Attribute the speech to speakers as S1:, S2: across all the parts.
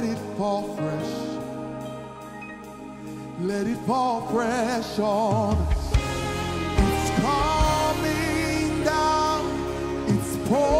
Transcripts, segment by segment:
S1: let it fall fresh. Let it fall fresh on us. It's coming down. It's pouring.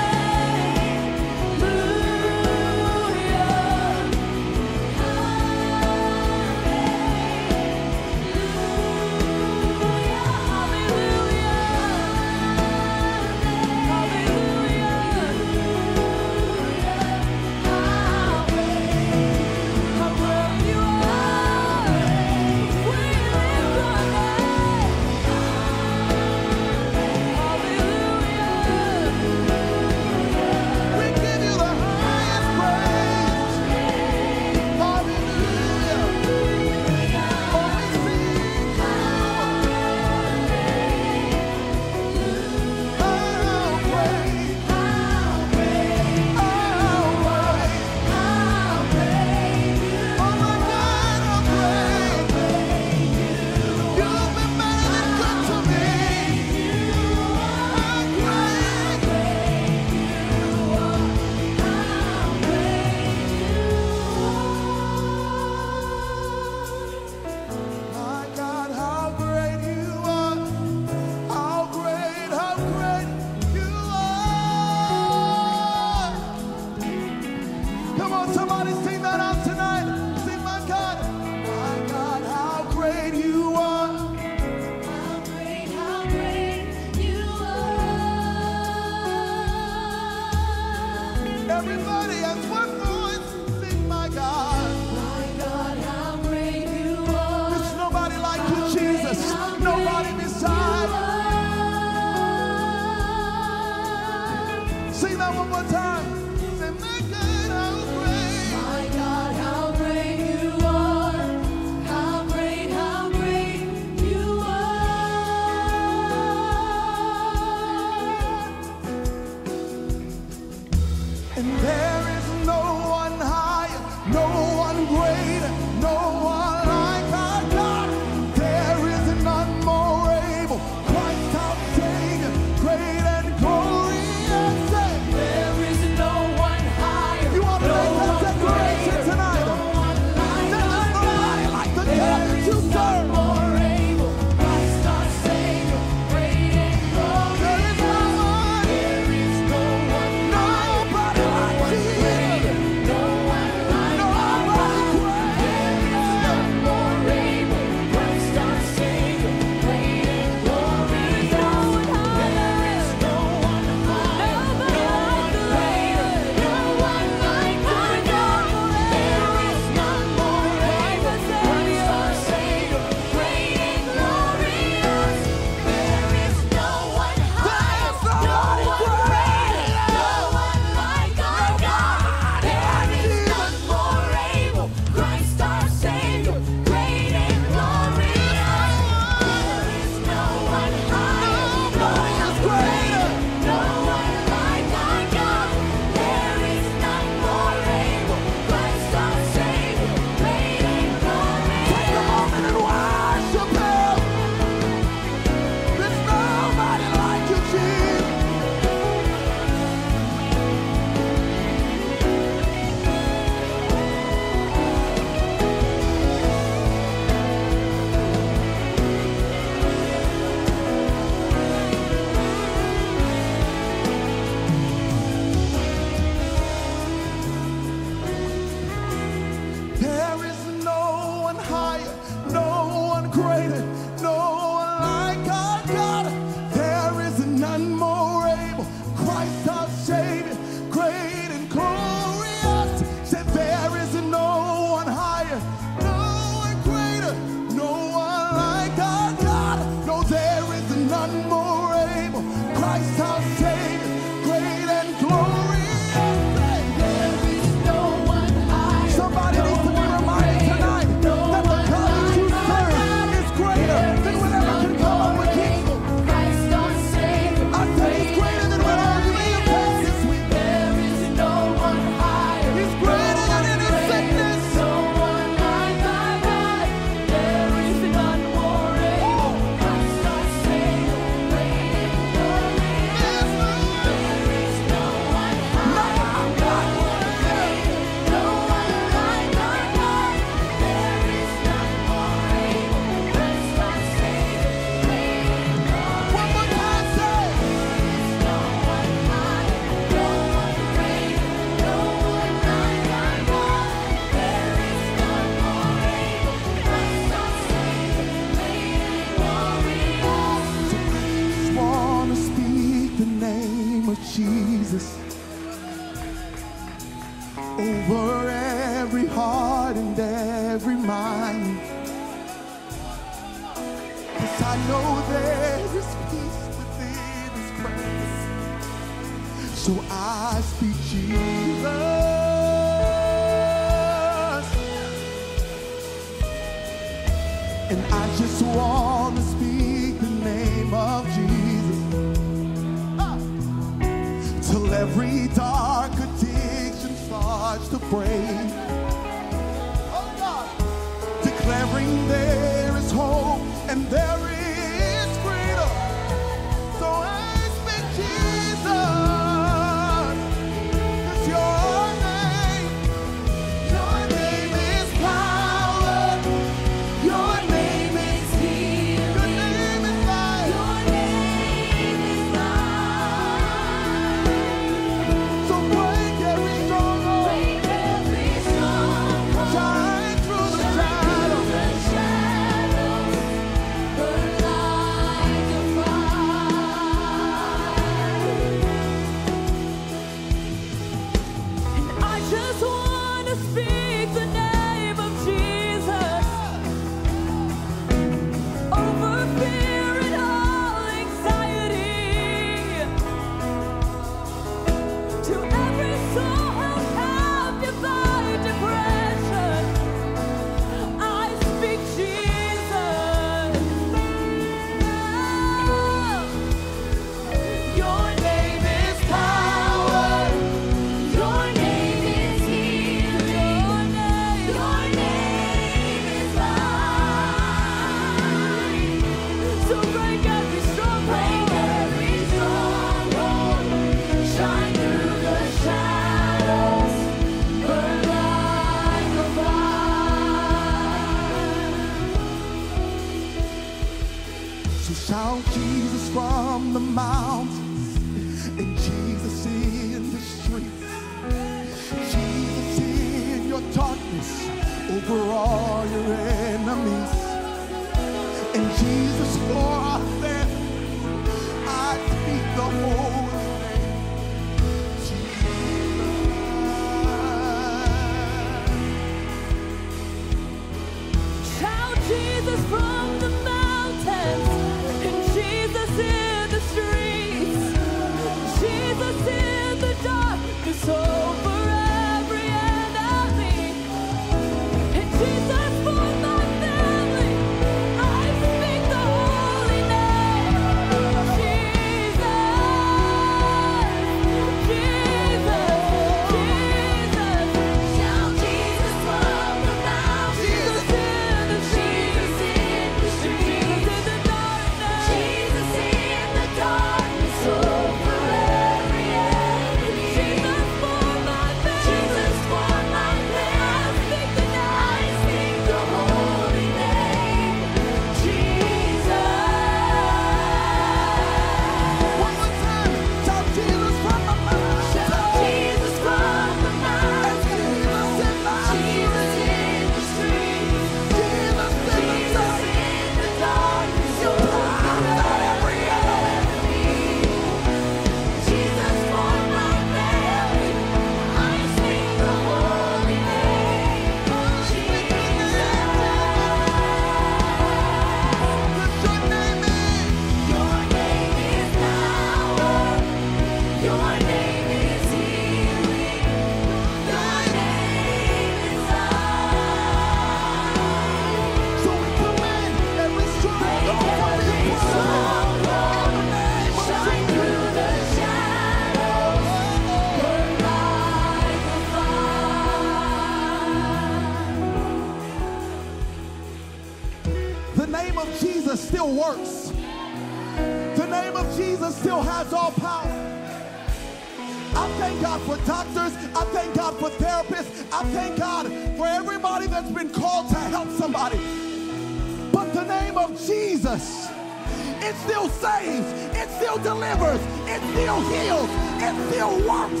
S1: still saves, it still delivers, it still heals, it still works.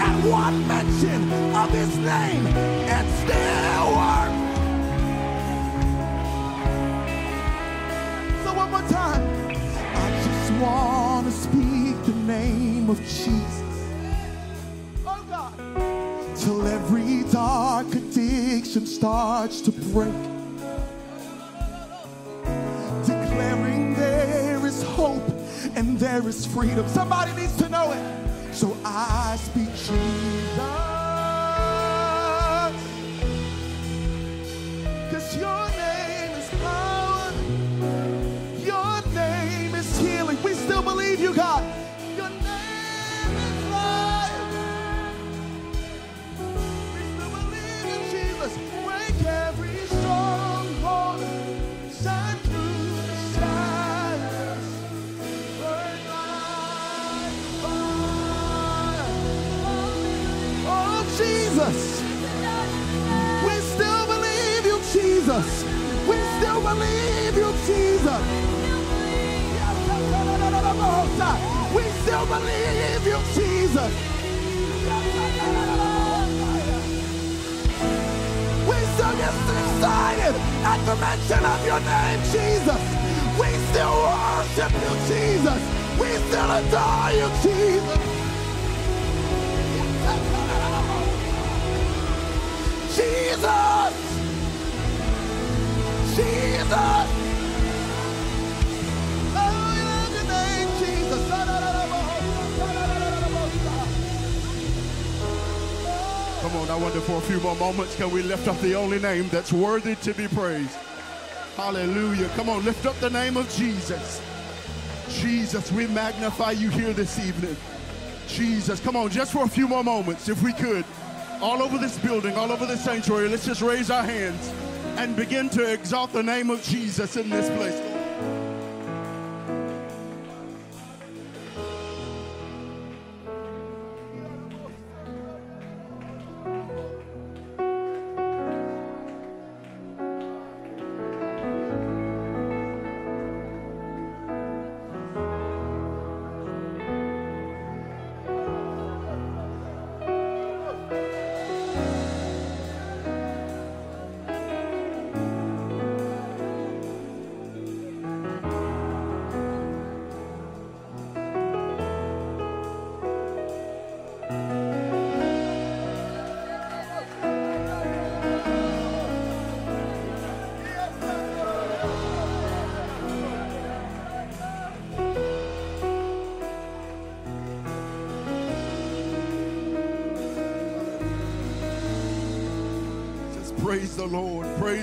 S1: At one mention of his name, it still works. So one more time. I just want to speak the name of Jesus. Oh God. Till every dark addiction starts to break freedom. Somebody needs to know it. So I speak Jesus.
S2: I wonder for a few more moments, can we lift up the only name that's worthy to be praised? Hallelujah. Come on, lift up the name of Jesus. Jesus, we magnify you here this evening. Jesus, come on, just for a few more moments, if we could. All over this building, all over this sanctuary, let's just raise our hands and begin to exalt the name of Jesus in this place.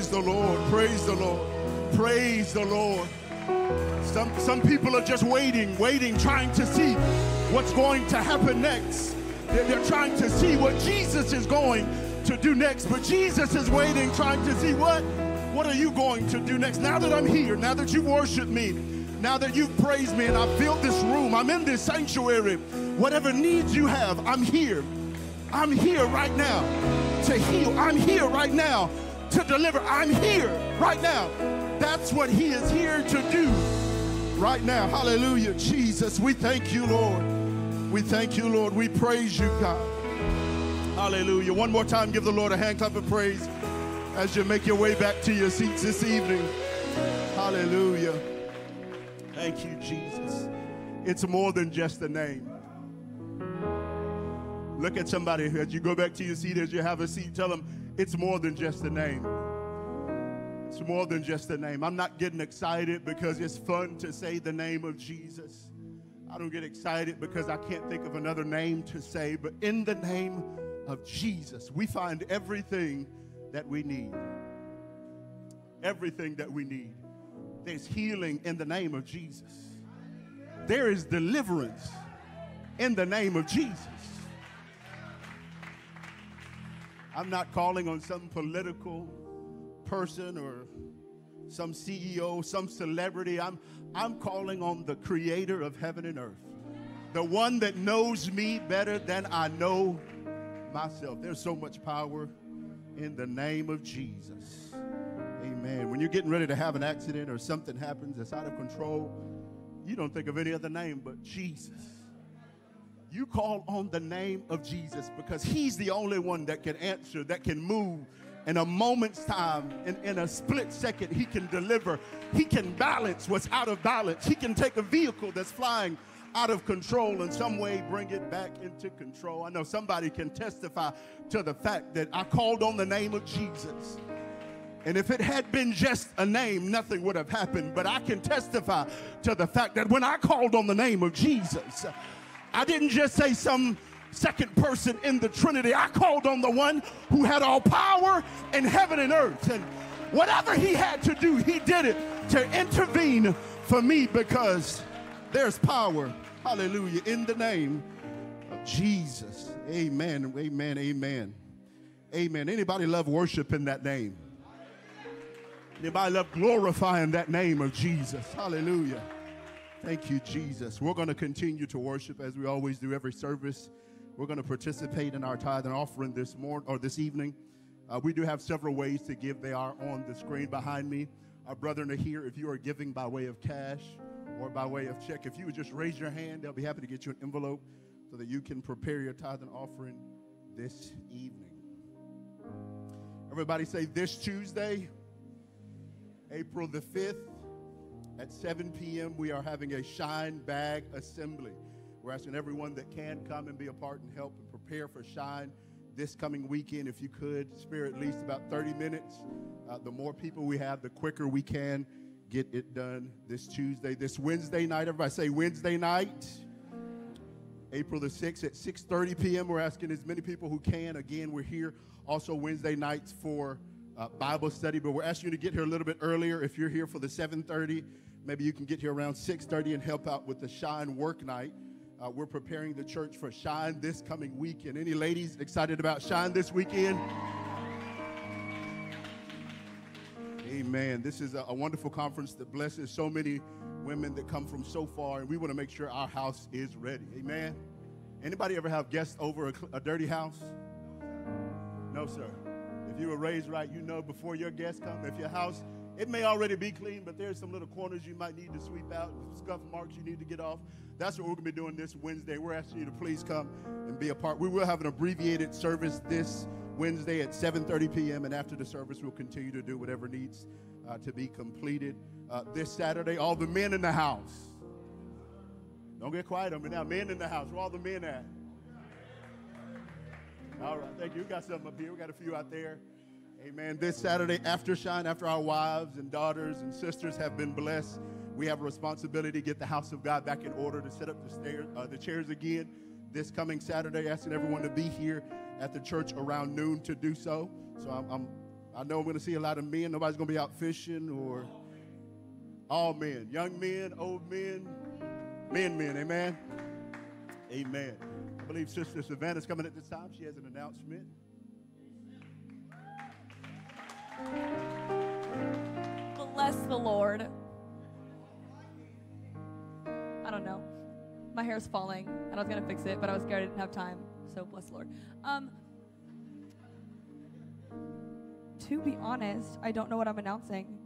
S2: Praise the Lord, praise the Lord, praise the Lord. Some, some people are just waiting, waiting, trying to see what's going to happen next. They're, they're trying to see what Jesus is going to do next. But Jesus is waiting, trying to see what, what are you going to do next? Now that I'm here, now that you worship me, now that you've praised me and I've filled this room, I'm in this sanctuary. Whatever needs you have, I'm here. I'm here right now to heal. I'm here right now to deliver. I'm here right now. That's what He is here to do right now. Hallelujah. Jesus, we thank you, Lord. We thank you, Lord. We praise you, God. Hallelujah. One more time, give the Lord a hand clap of praise as you make your way back to your seats this evening. Hallelujah. Thank you, Jesus. It's more than just a name. Look at somebody as you go back to your seat, as you have a seat, tell them it's more than just a name. It's more than just a name. I'm not getting excited because it's fun to say the name of Jesus. I don't get excited because I can't think of another name to say, but in the name of Jesus, we find everything that we need. Everything that we need. There's healing in the name of Jesus. There is deliverance in the name of Jesus. I'm not calling on some political person or some CEO, some celebrity. I'm, I'm calling on the creator of heaven and earth, the one that knows me better than I know myself. There's so much power in the name of Jesus. Amen. When you're getting ready to have an accident or something happens that's out of control, you don't think of any other name but Jesus. You call on the name of Jesus because He's the only one that can answer, that can move in a moment's time, in, in a split second. He can deliver, He can balance what's out of balance, He can take a vehicle that's flying out of control in some way, bring it back into control. I know somebody can testify to the fact that I called on the name of Jesus. And if it had been just a name, nothing would have happened. But I can testify to the fact that when I called on the name of Jesus, I didn't just say some second person in the Trinity. I called on the one who had all power in heaven and earth. And whatever he had to do, he did it to intervene for me because there's power, hallelujah, in the name of Jesus. Amen, amen, amen. Amen. Anybody love worship in that name? Anybody love glorifying that name of Jesus? Hallelujah. Thank you, Jesus. We're going to continue to worship as we always do every service. We're going to participate in our tithe and offering this morning or this evening. Uh, we do have several ways to give. They are on the screen behind me. Our brethren are here. If you are giving by way of cash or by way of check, if you would just raise your hand, they'll be happy to get you an envelope so that you can prepare your tithe and offering this evening. Everybody say this Tuesday, April the 5th at 7 p.m., we are having a Shine Bag Assembly. We're asking everyone that can come and be a part and help and prepare for Shine this coming weekend. If you could, spare at least about 30 minutes. Uh, the more people we have, the quicker we can get it done this Tuesday. This Wednesday night, everybody say Wednesday night. April the 6th at 6:30 p.m. We're asking as many people who can. Again, we're here also Wednesday nights for uh, Bible study, but we're asking you to get here a little bit earlier. If you're here for the 7:30, maybe you can get here around 6:30 and help out with the Shine Work Night. Uh, we're preparing the church for Shine this coming weekend. Any ladies excited about Shine this weekend? Amen. This is a, a wonderful conference that blesses so many women that come from so far, and we want to make sure our house is ready. Amen. Anybody ever have guests over a, a dirty house? No, sir. If you were raised right, you know before your guests come, if your house, it may already be clean, but there's some little corners you might need to sweep out, scuff marks you need to get off. That's what we're going to be doing this Wednesday. We're asking you to please come and be a part. We will have an abbreviated service this Wednesday at 7:30 p.m. And after the service, we'll continue to do whatever needs uh, to be completed. Uh, this Saturday, all the men in the house. Don't get quiet on me now. Men in the house. Where all the men at? All right, thank you. We got some up here. We got a few out there. Amen. This Saturday, after Shine, after our wives and daughters and sisters have been blessed, we have a responsibility to get the house of God back in order, to set up the, uh, the chairs again this coming Saturday. Asking everyone to be here at the church around noon to do so. So I'm, I'm I know I'm going to see a lot of men. Nobody's going to be out fishing or all men, young men, old men, men, men. Amen. Amen. I believe Sister Savannah's coming at this time. She has an announcement.
S3: Bless the Lord. I don't know. My hair's falling, and I was gonna fix it, but I was scared I didn't have time. So bless the Lord. Um, to be honest, I don't know what I'm announcing.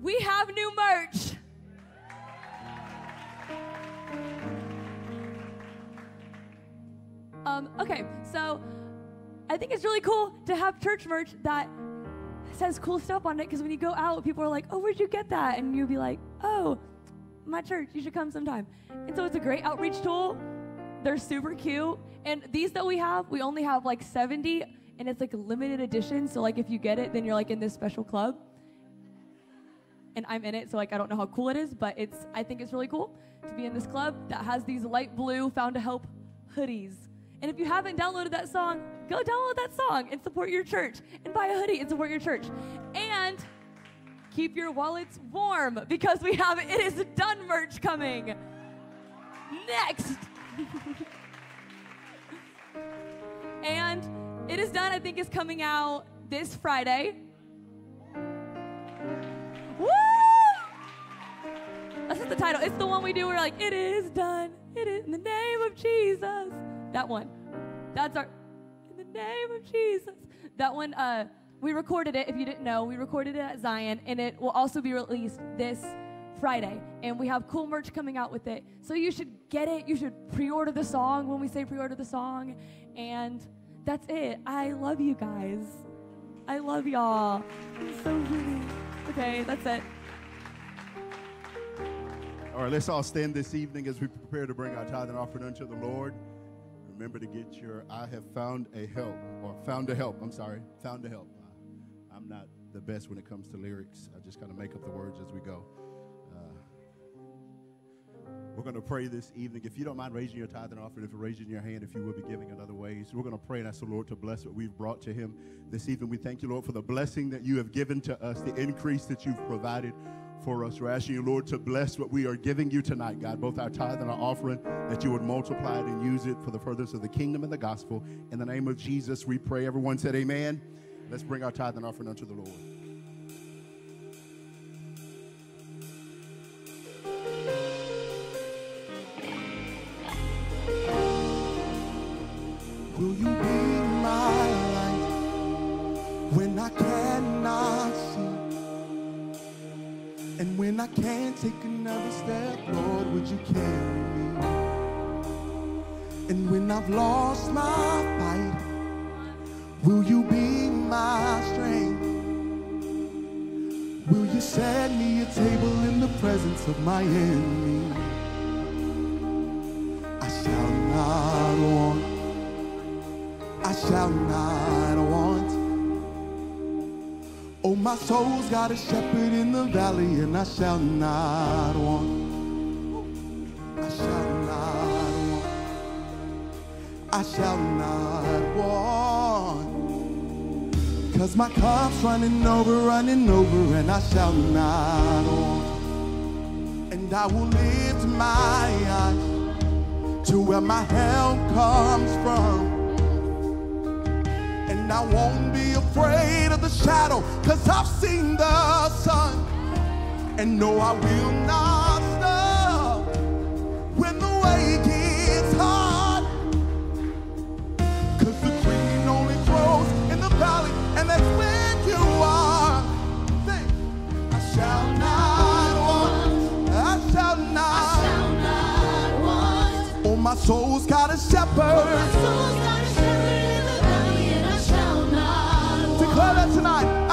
S3: We have new merch. Um, okay, so I think it's really cool to have church merch that says cool stuff on it because when you go out, people are like, oh, where'd you get that? And you'll be like, oh, my church, you should come sometime. And so it's a great outreach tool. They're super cute. And these that we have, we only have like 70, and it's like a limited edition. So, like, if you get it, then you're like in this special club. And I'm in it, so like I don't know how cool it is, but it's I think it's really cool to be in this club that has these light blue found a help hoodies. And if you haven't downloaded that song, go download that song and support your church and buy a hoodie and support your church. And keep your wallets warm because we have it is done merch coming. Next. and it is done, I think, is coming out this Friday. Woo! That's the title. It's the one we do. We're like, it is done. It is in the name of Jesus. That one. That's our. Name of Jesus. That one. Uh, we recorded it. If you didn't know, we recorded it at Zion, and it will also be released this Friday. And we have cool merch coming out with it. So you should get it. You should pre-order the song when we say pre-order the song, and that's it. I love you guys. I love y'all. So really. Okay, that's it.
S2: All right, let's all stand this evening as we prepare to bring our tithe and offering unto the Lord. Remember to get your I have found a help, or found a help. I'm sorry, found a help. Uh, I'm not the best when it comes to lyrics. I just kind of make up the words as we go. Uh, we're going to pray this evening. If you don't mind raising your tithe and offering, if you're raising your hand, if you will be giving in other ways, we're going to pray and ask the Lord to bless what we've brought to Him this evening. We thank you, Lord, for the blessing that you have given to us, the increase that you've provided for us. We're asking you, Lord, to bless what we are giving you tonight, God, both our tithe and our offering, that you would multiply it and use it for the furtherance of the kingdom and the gospel. In the name of Jesus, we pray. Everyone said, Amen. Let's bring our tithe and offering unto the Lord.
S1: Will you When I can't take another step, Lord, would you carry me? And when I've lost my fight, will you be my strength? Will you set me a table in the presence of my enemy? I shall not want. I shall not want. Oh, my soul's got a shepherd in the valley, and I shall not want. I shall not want. I shall not want. Cause my cup's running over, running over, and I shall not want. And I will lift my eyes to where my help comes from. And I won't be afraid of the shadow, cause I've seen the sun. And no, I will not stop when the way gets hard. Cause the green only grows in the valley, and that's where you are. I shall not want, I shall not. Oh, my soul's got a shepherd. Declare tonight.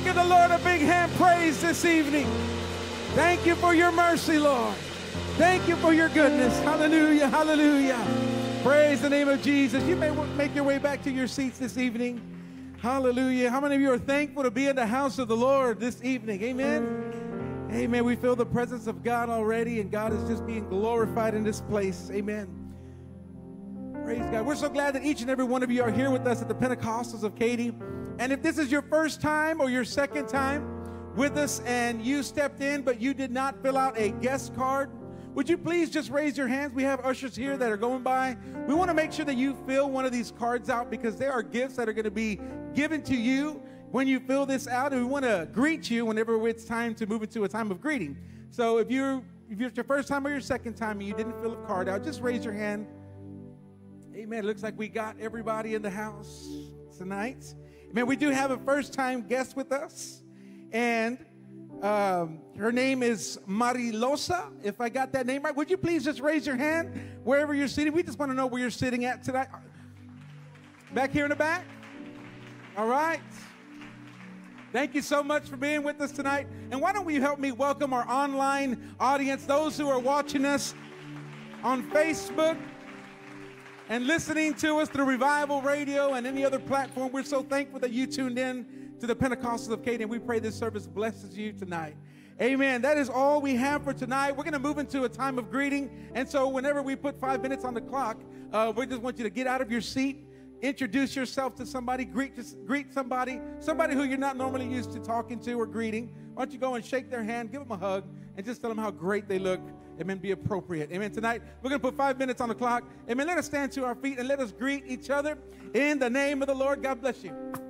S4: Let's give the Lord a big hand praise this evening. Thank you for your mercy, Lord. Thank you for your goodness. Hallelujah, hallelujah. Praise the name of Jesus. You may make your way back to your seats this evening. Hallelujah. How many of you are thankful to be in the house of the Lord this evening? Amen. Amen. We feel the presence of God already, and God is just being glorified in this place. Amen. Praise God. We're so glad that each and every one of you are here with us at the Pentecostals of Katy. And if this is your first time or your second time with us and you stepped in but you did not fill out a guest card, would you please just raise your hands? We have ushers here that are going by. We want to make sure that you fill one of these cards out because there are gifts that are going to be given to you when you fill this out. And we want to greet you whenever it's time to move into a time of greeting. So if you're if it's your first time or your second time and you didn't fill a card out, just raise your hand. Amen. It looks like we got everybody in the house tonight. Amen. We do have a first time guest with us. And um, her name is Marilosa. If I got that name right, would you please just raise your hand wherever you're sitting? We just want to know where you're sitting at tonight. Back here in the back? All right. Thank you so much for being with us tonight. And why don't we help me welcome our online audience, those who are watching us on Facebook and listening to us through Revival Radio and any other platform. We're so thankful that you tuned in to the Pentecostals of and we pray this service blesses you tonight. Amen. That is all we have for tonight. We're going to move into a time of greeting. And so, whenever we put five minutes on the clock, uh, we just want you to get out of your seat, introduce yourself to somebody, greet, greet somebody, somebody who you're not normally used to talking to or greeting. Why don't you go and shake their hand, give them a hug, and just tell them how great they look. Amen. Be appropriate. Amen. Tonight, we're going to put five minutes on the clock. Amen. Let us stand to our feet and let us greet each other in the name of the Lord. God bless you.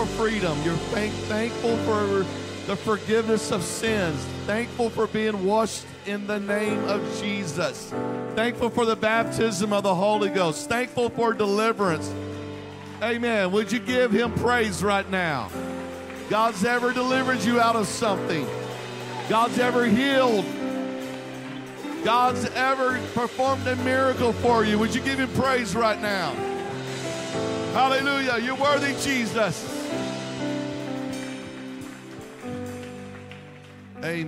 S5: For freedom. You're thank, thankful for the forgiveness of sins. Thankful for being washed in the name of Jesus. Thankful for the baptism of the Holy Ghost. Thankful for deliverance. Amen. Would you give him praise right now? God's ever delivered you out of something. God's ever healed. God's ever performed a miracle for you. Would you give him praise right now? Hallelujah. You're worthy, Jesus.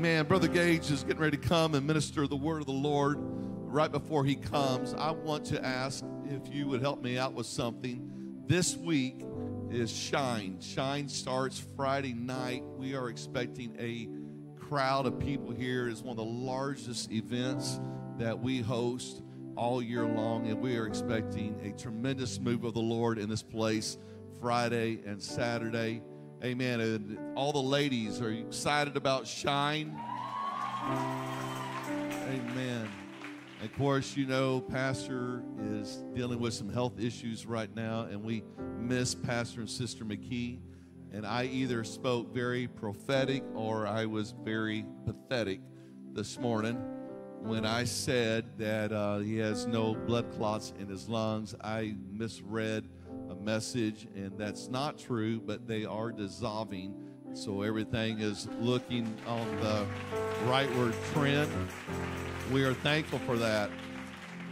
S5: Amen. Brother Gage is getting ready to come and minister the word of the Lord. Right before he comes, I want to ask if you would help me out with something. This week is Shine. Shine starts Friday night. We are expecting a crowd of people here. It's one of the largest events that we host all year long, and we are expecting a tremendous move of the Lord in this place Friday and Saturday. Amen. And all the ladies are excited about Shine. Amen. Of course, you know, Pastor is dealing with some health issues right now, and we miss Pastor and Sister McKee. And I either spoke very prophetic or I was very pathetic this morning when I said that uh, he has no blood clots in his lungs. I misread message, and that's not true, but they are dissolving. So everything is looking on the rightward trend. We are thankful for that.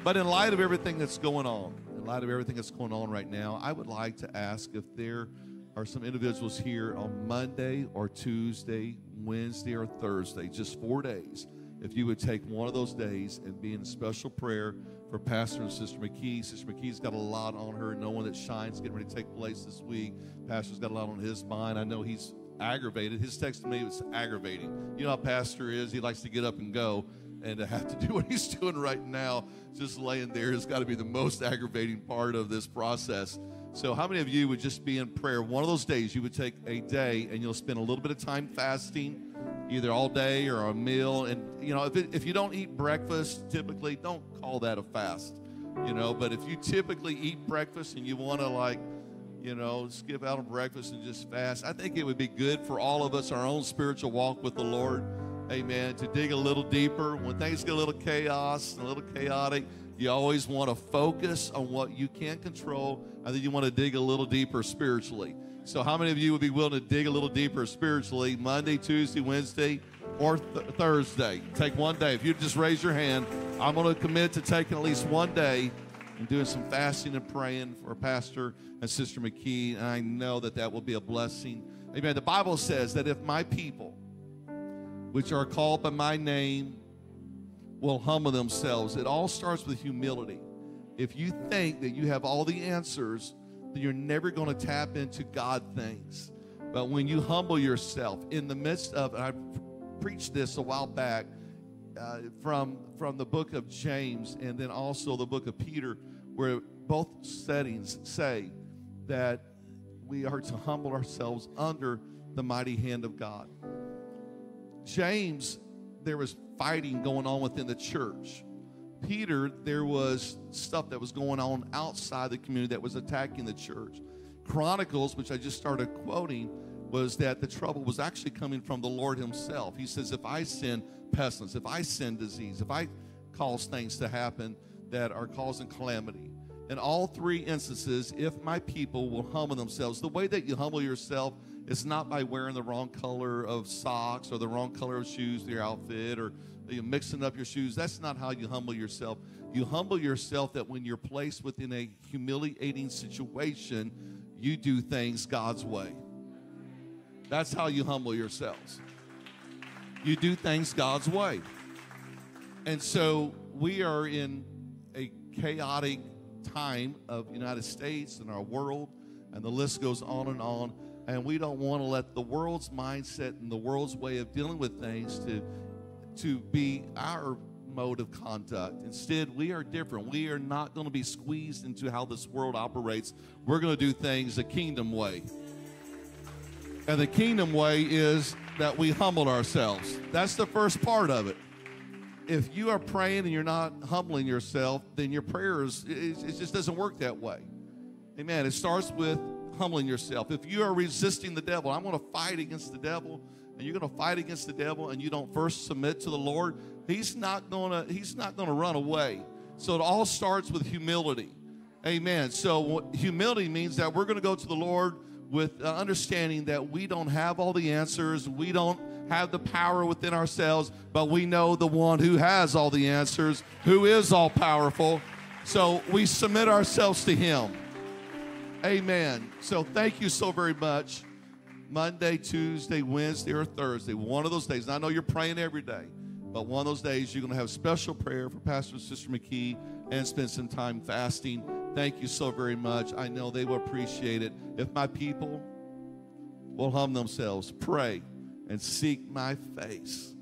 S5: But in light of everything that's going on, in light of everything that's going on right now, I would like to ask if there are some individuals here on Monday or Tuesday, Wednesday or Thursday, just four days, if you would take one of those days and be in special prayer for Pastor and Sister McKee. Sister McKee's got a lot on her, knowing that Shine's getting ready to take place this week. Pastor's got a lot on his mind. I know he's aggravated. His text to me was aggravating. You know how Pastor is, he likes to get up and go. And to have to do what he's doing right now, just laying there, has got to be the most aggravating part of this process. So, how many of you would just be in prayer? One of those days, you would take a day and you'll spend a little bit of time fasting, either all day or a meal. And, you know, if, it, if you don't eat breakfast, typically, don't call that a fast, you know. But if you typically eat breakfast and you want to, like, you know, skip out on breakfast and just fast, I think it would be good for all of us, our own spiritual walk with the Lord. Amen. To dig a little deeper. When things get a little chaos, a little chaotic, you always want to focus on what you can control, and then you want to dig a little deeper spiritually. So, how many of you would be willing to dig a little deeper spiritually Monday, Tuesday, Wednesday, or th- Thursday? Take one day. If you just raise your hand, I'm going to commit to taking at least one day and doing some fasting and praying for Pastor and Sister McKee. And I know that that will be a blessing. Amen. The Bible says that if my people, which are called by my name, will humble themselves. It all starts with humility. If you think that you have all the answers, you're never going to tap into God things. But when you humble yourself in the midst of, and I preached this a while back uh, from, from the book of James and then also the book of Peter, where both settings say that we are to humble ourselves under the mighty hand of God. James, there was fighting going on within the church. Peter, there was stuff that was going on outside the community that was attacking the church. Chronicles, which I just started quoting, was that the trouble was actually coming from the Lord Himself. He says, If I send pestilence, if I send disease, if I cause things to happen that are causing calamity, in all three instances, if my people will humble themselves, the way that you humble yourself is not by wearing the wrong color of socks or the wrong color of shoes your outfit or you mixing up your shoes. That's not how you humble yourself. You humble yourself that when you're placed within a humiliating situation, you do things God's way. That's how you humble yourselves. You do things God's way. And so we are in a chaotic time of United States and our world, and the list goes on and on. And we don't want to let the world's mindset and the world's way of dealing with things to, to be our mode of conduct. Instead, we are different. We are not going to be squeezed into how this world operates. We're going to do things the kingdom way. And the kingdom way is that we humble ourselves. That's the first part of it. If you are praying and you're not humbling yourself, then your prayers, it, it just doesn't work that way. Amen. It starts with humbling yourself. If you are resisting the devil, I'm going to fight against the devil, and you're going to fight against the devil, and you don't first submit to the Lord, he's not going to he's not going to run away. So it all starts with humility. Amen. So humility means that we're going to go to the Lord with understanding that we don't have all the answers, we don't have the power within ourselves, but we know the one who has all the answers, who is all powerful. So we submit ourselves to him. Amen. So thank you so very much. Monday, Tuesday, Wednesday, or Thursday, one of those days. And I know you're praying every day, but one of those days you're going to have special prayer for Pastor and Sister McKee and spend some time fasting. Thank you so very much. I know they will appreciate it. If my people will hum themselves, pray, and seek my face.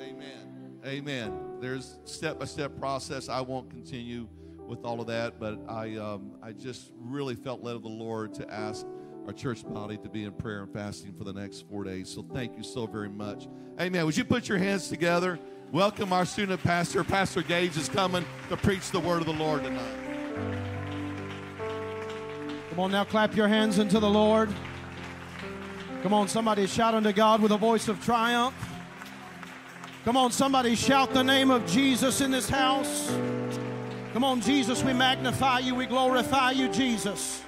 S5: Amen. Amen. There's step by step process. I won't continue with all of that, but I um, I just really felt led of the Lord to ask our church body to be in prayer and fasting for the next four days. So thank you so very much. Amen. Would you put your hands together? Welcome our student pastor. Pastor Gage is coming to preach the word of the Lord tonight.
S6: Come on now, clap your hands unto the Lord. Come on, somebody shout unto God with a voice of triumph. Come on, somebody shout the name of Jesus in this house. Come on, Jesus, we magnify you, we glorify you, Jesus.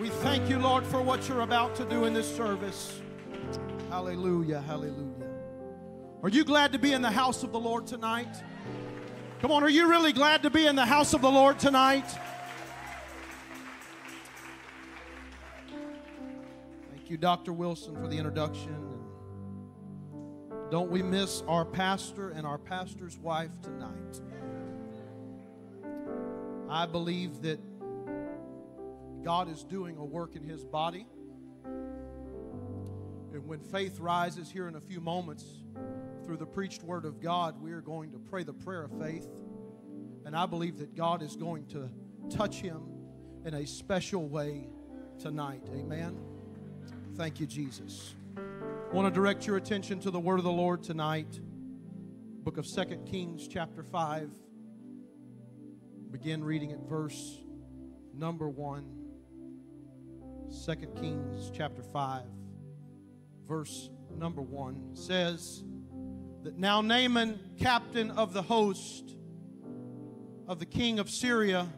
S6: We thank you, Lord, for what you're about to do in this service. Hallelujah, hallelujah. Are you glad to be in the house of the Lord tonight? Come on, are you really glad to be in the house of the Lord tonight? Thank you, Dr. Wilson, for the introduction. Don't we miss our pastor and our pastor's wife tonight? I believe that God is doing a work in his body. And when faith rises here in a few moments through the preached word of God, we are going to pray the prayer of faith. And I believe that God is going to touch him in a special way tonight. Amen. Thank you, Jesus. I want to direct your attention to the word of the Lord tonight. Book of Second Kings, chapter 5. Begin reading at verse number 1. 2 Kings, chapter 5, verse number 1 says that now Naaman, captain of the host of the king of Syria,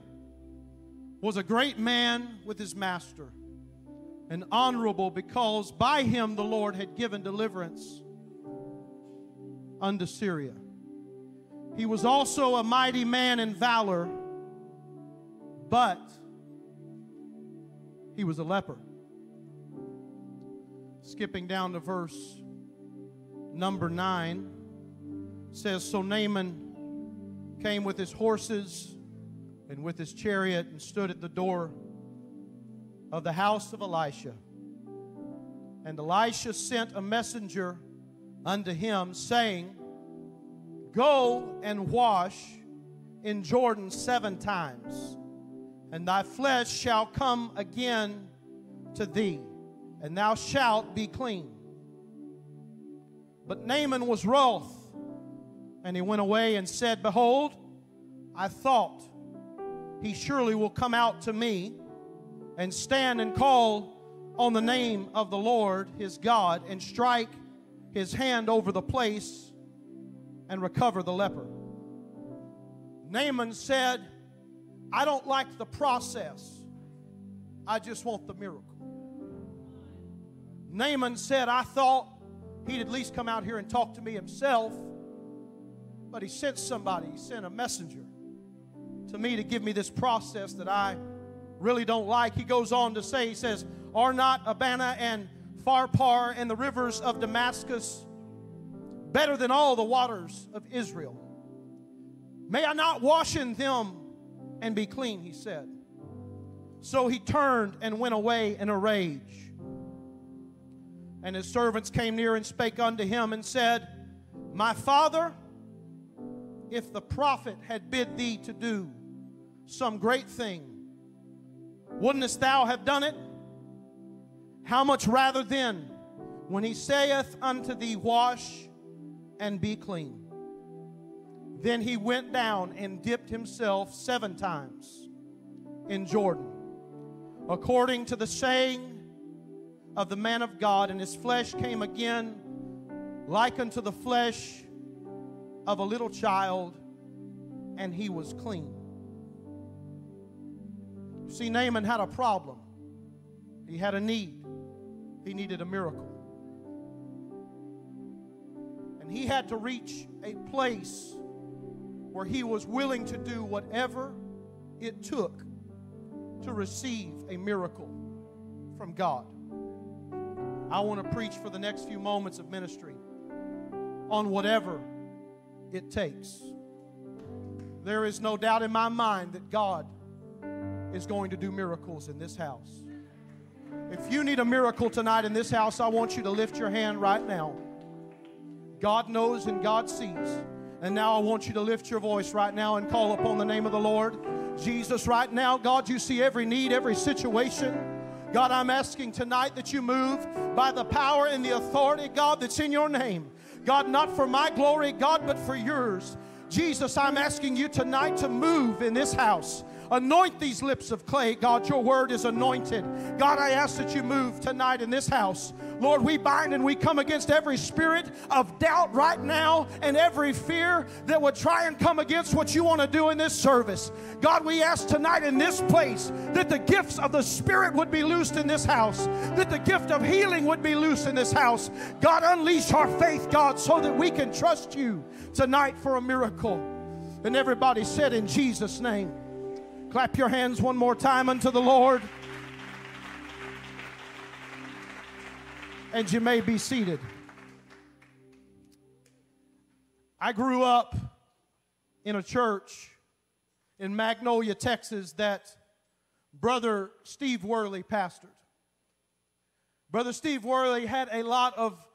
S6: was a great man with his master and honorable because by him the Lord had given deliverance unto Syria. He was also a mighty man in valor, but he was a leper. Skipping down to verse number 9 says so Naaman came with his horses and with his chariot and stood at the door of the house of Elisha. And Elisha sent a messenger unto him, saying, Go and wash in Jordan seven times, and thy flesh shall come again to thee, and thou shalt be clean. But Naaman was wroth, and he went away and said, Behold, I thought he surely will come out to me and stand and call on the name of the Lord his God and strike his hand over the place and recover the leper. Naaman said, I don't like the process, I just want the miracle. Naaman said, I thought he'd at least come out here and talk to me himself, but he sent somebody, he sent a messenger to me to give me this process that I really don't like. He goes on to say, he says, Are not Abana and Pharpar and the rivers of Damascus better than all the waters of Israel? May I not wash in them and be clean, he said. So he turned and went away in a rage. And his servants came near and spake unto him and said, My father, if the prophet had bid thee to do some great thing, wouldn't thou have done it? How much rather then, when he saith unto thee, Wash and be clean? Then he went down and dipped himself seven times in Jordan, according to the saying of the man of God, and his flesh came again like unto the flesh of a little child, and he was clean. See, Naaman had a problem. He had a need. He needed a miracle. And he had to reach a place where he was willing to do whatever it took to receive a miracle from God. I want to preach for the next few moments of ministry on whatever it takes. There is no doubt in my mind that God is going to do miracles in this house. If you need a miracle tonight in this house, I want you to lift your hand right now. God knows and God sees. And now I want you to lift your voice right now and call upon the name of the Lord. Jesus, right now, God, you see every need, every situation. God, I'm asking tonight that you move by the power and the authority, God, that's in your name. God, not for my glory, God, but for yours. Jesus, I'm asking you tonight to move in this house. Anoint these lips of clay. God, your word is anointed. God, I ask that you move tonight in this house. Lord, we bind and we come against every spirit of doubt right now and every fear that would try and come against what you want to do in this service. God, we ask tonight in this place that the gifts of the Spirit would be loosed in this house, that the gift of healing would be loose in this house. God, unleash our faith, God, so that we can trust you tonight for a miracle. And everybody said in Jesus' name. Clap your hands one more time unto the Lord. And you may be seated. I grew up in a church in Magnolia, Texas that Brother Steve Worley pastored. Brother Steve Worley had a lot of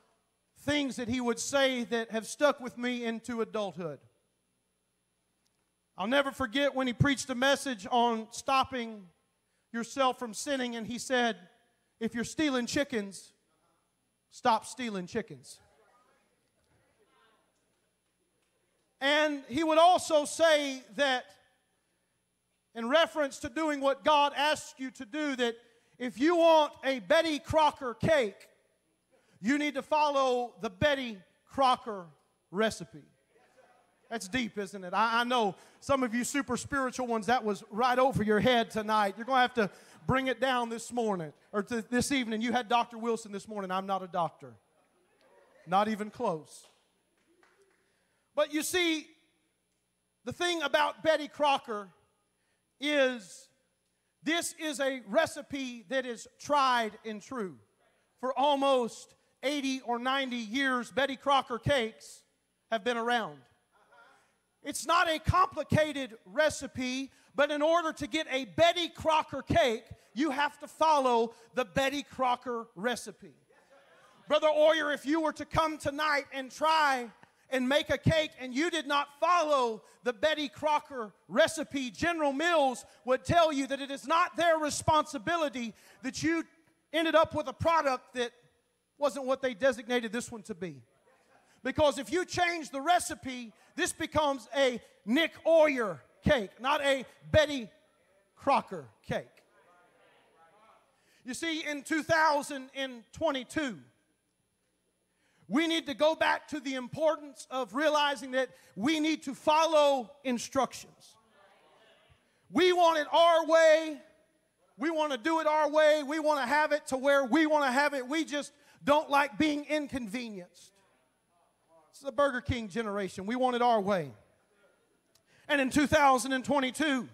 S6: things that he would say that have stuck with me into adulthood. I'll never forget when he preached a message on stopping yourself from sinning, and he said, If you're stealing chickens, stop stealing chickens. And he would also say that, in reference to doing what God asks you to do, that if you want a Betty Crocker cake, you need to follow the Betty Crocker recipe. That's deep, isn't it? I, I, know some of you super spiritual ones, that was right over your head tonight. You're going to have to bring it down this morning or this evening. You had Dr. Wilson this morning. I'm not a doctor, not even close. But you see, the thing about Betty Crocker is this is a recipe that is tried and true. For almost 80 or 90 years, Betty Crocker cakes have been around. It's not a complicated recipe, but in order to get a Betty Crocker cake, you have to follow the Betty Crocker recipe. Brother Oyer, if you were to come tonight and try and make a cake and you did not follow the Betty Crocker recipe, General Mills would tell you that it is not their responsibility that you ended up with a product that wasn't what they designated this one to be. Because if you change the recipe, this becomes a Nick Oyer cake, not a Betty Crocker cake. You see, in 2022, we need to go back to the importance of realizing that we need to follow instructions. We want it our way. We want to do it our way. We want to have it to where we want to have it. We just don't like being inconvenienced. It's the Burger King generation. We want it our way. And in 2022,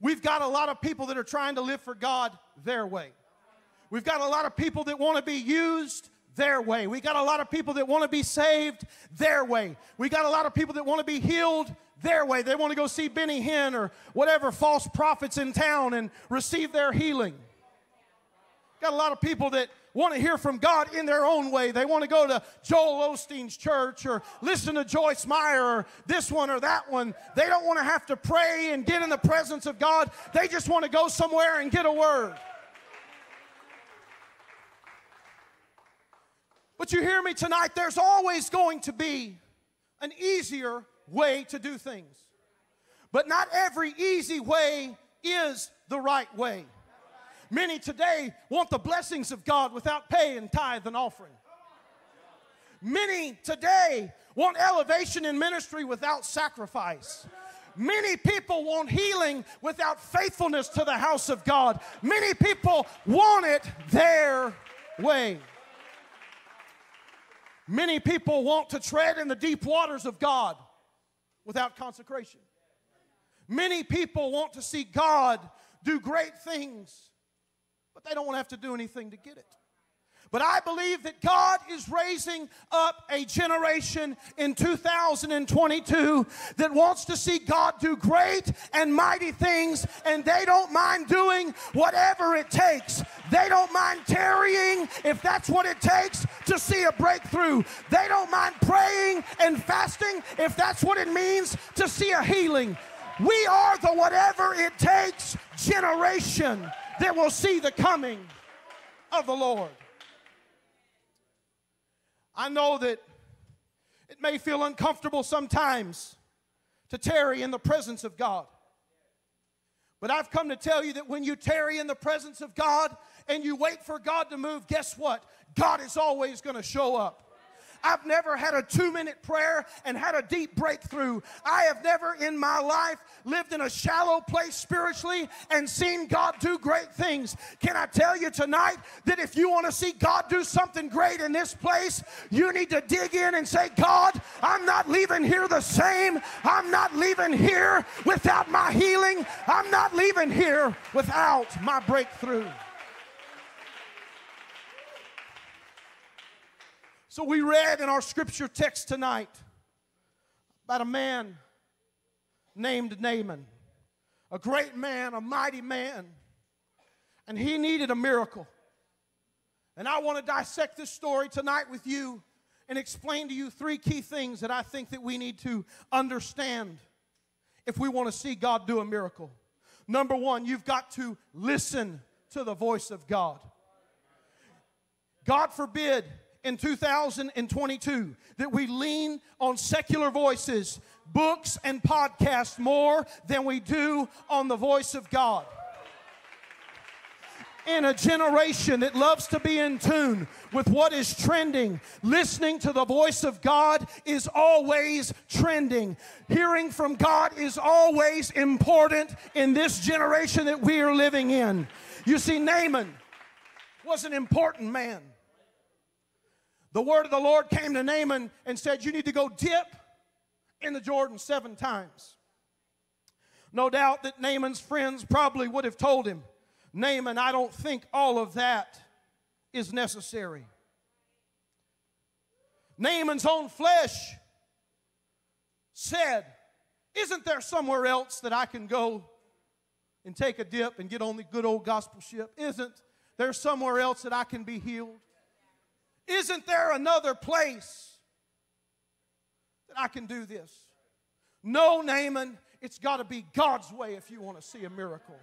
S6: we've got a lot of people that are trying to live for God their way. We've got a lot of people that want to be used their way. We got a lot of people that want to be saved their way. We got a lot of people that want to be healed their way. They want to go see Benny Hinn or whatever false prophets in town and receive their healing. Got a lot of people that want to hear from God in their own way. They want to go to Joel Osteen's church or listen to Joyce Meyer or this one or that one. They don't want to have to pray and get in the presence of God. They just want to go somewhere and get a word. But you hear me tonight, there's always going to be an easier way to do things. But not every easy way is the right way. Many today want the blessings of God without pay and tithe and offering. Many today want elevation in ministry without sacrifice. Many people want healing without faithfulness to the house of God. Many people want it their way. Many people want to tread in the deep waters of God without consecration. Many people want to see God do great things, they don't have to do anything to get it. But I believe that God is raising up a generation in 2022 that wants to see God do great and mighty things, and they don't mind doing whatever it takes. They don't mind tarrying if that's what it takes to see a breakthrough. They don't mind praying and fasting if that's what it means to see a healing. We are the whatever it takes generation that will see the coming of the Lord. I know that it may feel uncomfortable sometimes to tarry in the presence of God. But I've come to tell you that when you tarry in the presence of God and you wait for God to move, guess what? God is always going to show up. I've never had a two minute prayer and had a deep breakthrough. I have never in my life lived in a shallow place spiritually and seen God do great things. Can I tell you tonight that if you want to see God do something great in this place, you need to dig in and say, God, I'm not leaving here the same. I'm not leaving here without my healing. I'm not leaving here without my breakthrough. So we read in our scripture text tonight about a man named Naaman, a great man, a mighty man, and he needed a miracle. And I want to dissect this story tonight with you and explain to you three key things that I think that we need to understand if we want to see God do a miracle. Number 1, you've got to listen to the voice of God. God forbid in 2022 that we lean on secular voices, books, and podcasts more than we do on the voice of God. In a generation that loves to be in tune with what is trending, listening to the voice of God is always trending. Hearing from God is always important in this generation that we are living in. You see, Naaman was an important man. The word of the Lord came to Naaman and said, You need to go dip in the Jordan seven times. No doubt that Naaman's friends probably would have told him, Naaman, I don't think all of that is necessary. Naaman's own flesh said, Isn't there somewhere else that I can go and take a dip and get on the good old gospel ship? Isn't there somewhere else that I can be healed? Isn't there another place that I can do this? No, Naaman, it's got to be God's way if you want to see a miracle.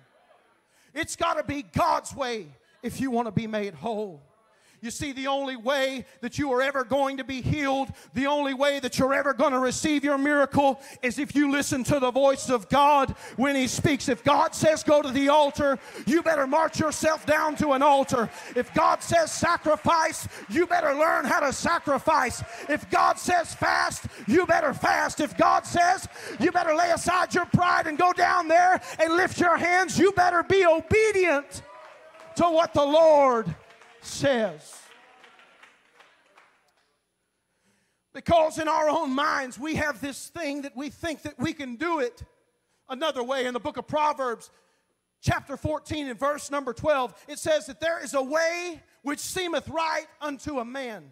S6: It's got to be God's way if you want to be made whole. You see, the only way that you are ever going to be healed, the only way that you're ever going to receive your miracle is if you listen to the voice of God when He speaks. If God says go to the altar, you better march yourself down to an altar. If God says sacrifice, you better learn how to sacrifice. If God says fast, you better fast. If God says you better lay aside your pride and go down there and lift your hands, you better be obedient to what the Lord says. Because in our own minds, we have this thing that we think that we can do it another way. In the book of Proverbs, chapter 14 and verse number 12, it says that there is a way which seemeth right unto a man,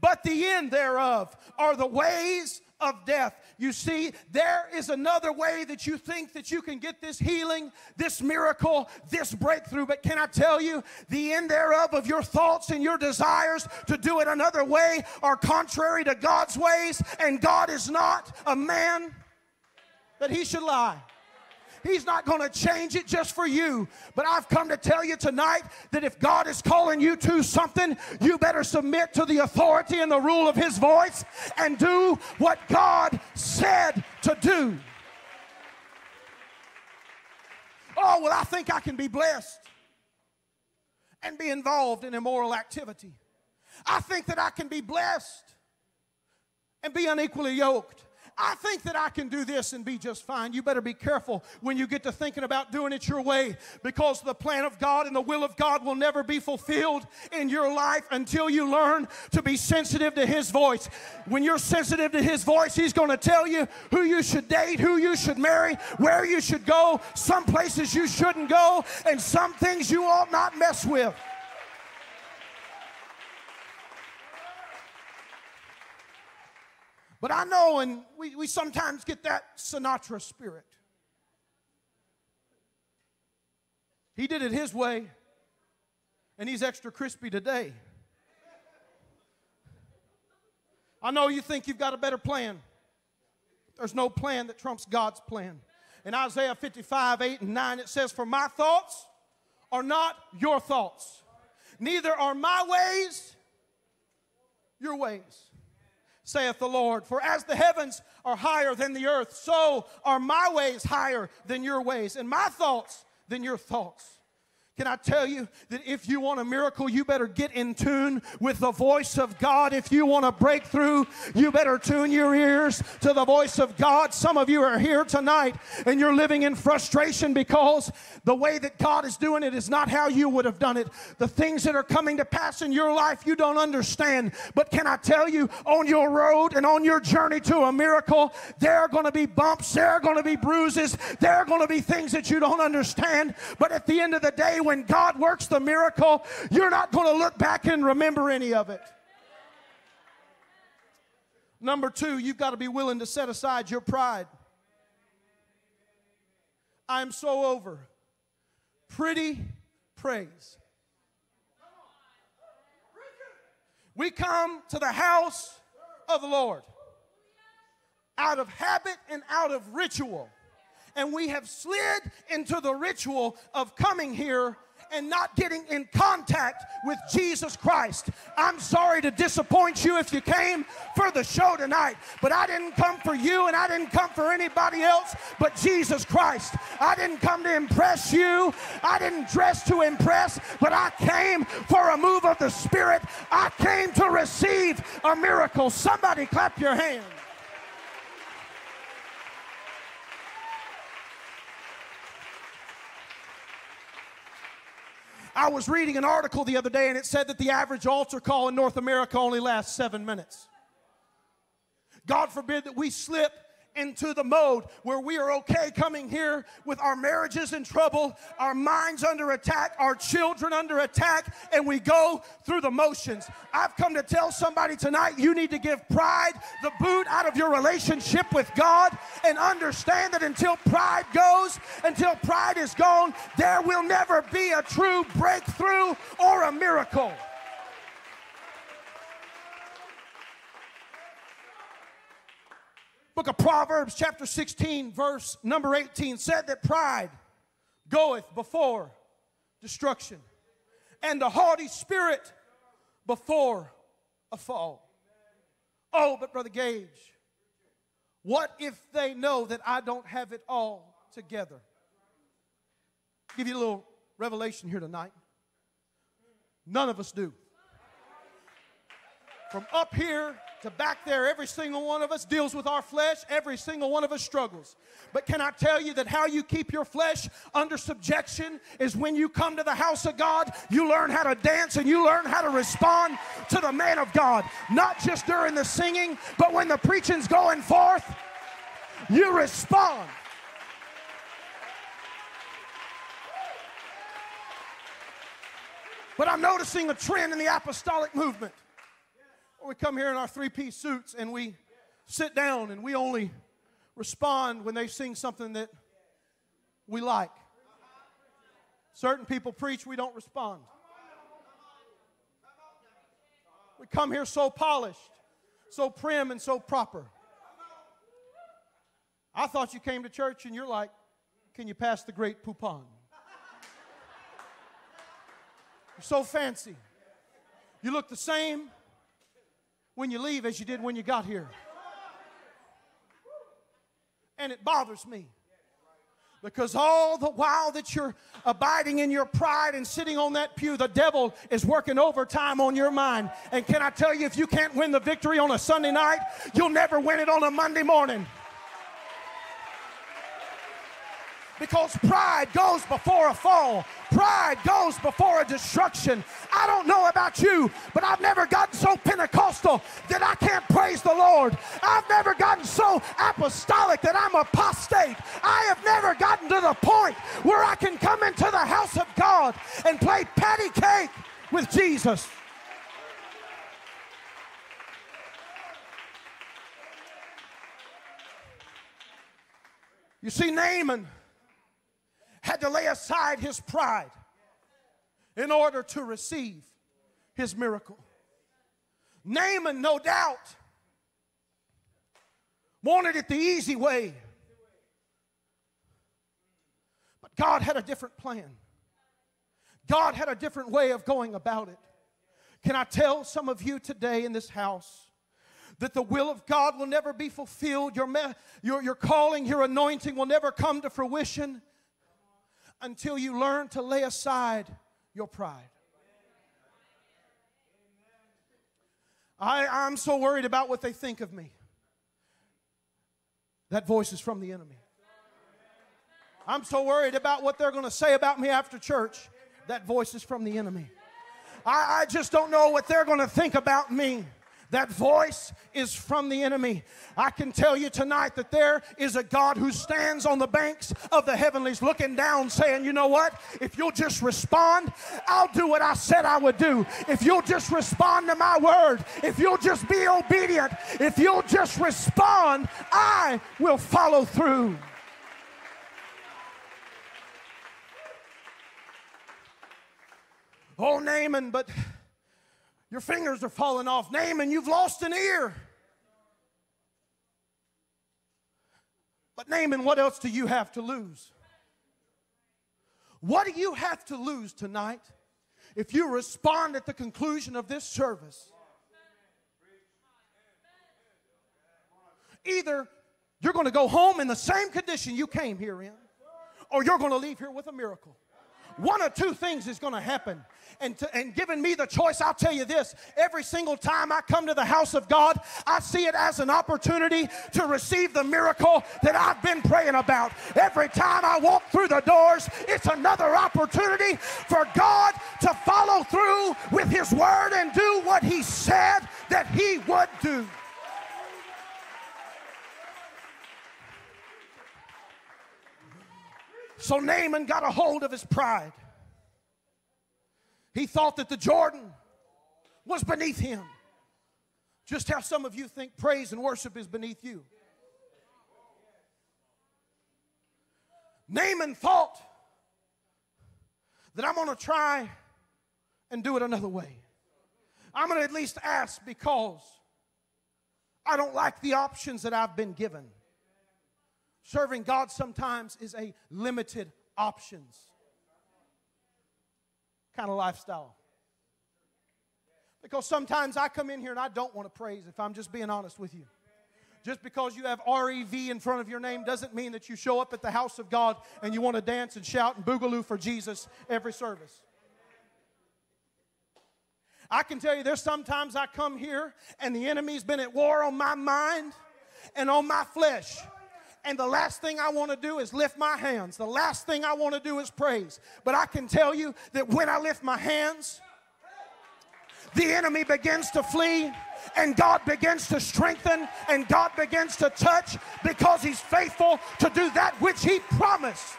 S6: but the end thereof are the ways of death. You see, there is another way that you think that you can get this healing, this miracle, this breakthrough. But can I tell you, the end thereof of your thoughts and your desires to do it another way are contrary to God's ways, and God is not a man that he should lie. He's not going to change it just for you. But I've come to tell you tonight that if God is calling you to something, you better submit to the authority and the rule of His voice and do what God said to do. Oh, well, I think I can be blessed. and be involved in immoral activity. I think that I can be blessed and be unequally yoked. I think that I can do this and be just fine. You better be careful when you get to thinking about doing it your way because the plan of God and the will of God will never be fulfilled in your life until you learn to be sensitive to His voice. When you're sensitive to His voice, He's going to tell you who you should date, who you should marry, where you should go, some places you shouldn't go, and some things you ought not mess with. But I know, and we, we sometimes get that Sinatra spirit. He did it his way, and he's extra crispy today. I know you think you've got a better plan. There's no plan that trumps God's plan. In Isaiah 55, 8 and 9, it says, For my thoughts are not your thoughts, neither are my ways your ways saith the Lord. For as the heavens are higher than the earth, so are my ways higher than your ways, and my thoughts than your thoughts. Can I tell you that if you want a miracle, you better get in tune with the voice of God. If you want a breakthrough, you better tune your ears to the voice of God. Some of you are here tonight and you're living in frustration because the way that God is doing it is not how you would have done it. The things that are coming to pass in your life you don't understand. But can I tell you, on your road and on your journey to a miracle, there are going to be bumps, there are going to be bruises, there are going to be things that you don't understand. But at the end of the day, when God works the miracle, you're not going to look back and remember any of it. Number two, you've got to be willing to set aside your pride. I'm so over pretty praise. We come to the house of the Lord out of habit and out of ritual. And we have slid into the ritual of coming here and not getting in contact with Jesus Christ. I'm sorry to disappoint you if you came for the show tonight, but I didn't come for you and I didn't come for anybody else but Jesus Christ. I didn't come to impress you, I didn't dress to impress, but I came for a move of the Spirit. I came to receive a miracle. Somebody clap your hands. I was reading an article the other day and it said that the average altar call in North America only lasts seven minutes. God forbid that we slip into the mode where we are okay coming here with our marriages in trouble, our minds under attack, our children under attack, and we go through the motions. I've come to tell somebody tonight you need to give pride the boot out of your relationship with God and understand that until pride goes, until pride is gone, there will never be a true breakthrough or a miracle. Book of Proverbs, chapter 16, verse number 18 said that pride goeth before destruction, and the haughty spirit before a fall. Oh, but Brother Gage, what if they know that I don't have it all together? Give you a little revelation here tonight. None of us do. From up here to back there, every single one of us deals with our flesh. Every single one of us struggles. But can I tell you that how you keep your flesh under subjection is when you come to the house of God, you learn how to dance and you learn how to respond to the man of God. Not just during the singing, but when the preaching's going forth, you respond. But I'm noticing a trend in the apostolic movement. We come here in our three piece suits and we sit down and we only respond when they sing something that we like. Certain people preach, we don't respond. We come here so polished, so prim, and so proper. I thought you came to church and you're like, can you pass the Grey Poupon? You're so fancy. You look the same when you leave as you did when you got here. And it bothers me Because all the while that you're abiding in your pride and sitting on that pew, the devil is working overtime on your mind. And can I tell you, if you can't win the victory on a Sunday night, you'll never win it on a Monday morning. Because pride goes before a fall. Pride goes before a destruction. I don't know about you, but I've never gotten so Pentecostal that I can't praise the Lord. I've never gotten so apostolic that I'm apostate. I have never gotten to the point where I can come into the house of God and play patty cake with Jesus. You see, Naaman had to lay aside his pride in order to receive his miracle. Naaman, no doubt, wanted it the easy way. But God had a different plan. God had a different way of going about it. Can I tell some of you today in this house that the will of God will never be fulfilled? Your, your, your calling, your anointing will never come to fruition until you learn to lay aside your pride. I, I'm so worried about what they think of me. That voice is from the enemy. I'm so worried about what they're going to say about me after church. That voice is from the enemy. I, I just don't know what they're going to think about me. That voice is from the enemy. I can tell you tonight that there is a God who stands on the banks of the heavenlies looking down, saying, You know what? If you'll just respond, I'll do what I said I would do. If you'll just respond to my word, if you'll just be obedient, if you'll just respond, I will follow through. Oh, Naaman, but your fingers are falling off. Naaman, you've lost an ear. But Naaman, what else do you have to lose? What do you have to lose tonight if you respond at the conclusion of this service? Either you're going to go home in the same condition you came here in, or you're going to leave here with a miracle. One or two things is going to happen. And, to, and giving me the choice, I'll tell you this every single time I come to the house of God, I see it as an opportunity to receive the miracle that I've been praying about. Every time I walk through the doors, it's another opportunity for God to follow through with His word and do what He said that He would do. So Naaman got a hold of his pride. He thought that the Jordan was beneath him. Just how some of you think praise and worship is beneath you. Naaman thought that I'm going to try and do it another way. I'm going to at least ask because I don't like the options that I've been given. Serving God sometimes is a limited options kind of lifestyle. Because sometimes I come in here and I don't want to praise, if I'm just being honest with you. Just because you have REV in front of your name doesn't mean that you show up at the house of God and you want to dance and shout and boogaloo for Jesus every service. I can tell you there's sometimes I come here and the enemy's been at war on my mind and on my flesh. And the last thing I want to do is lift my hands. The last thing I want to do is praise. But I can tell you that when I lift my hands, the enemy begins to flee and God begins to strengthen and God begins to touch because he's faithful to do that which he promised.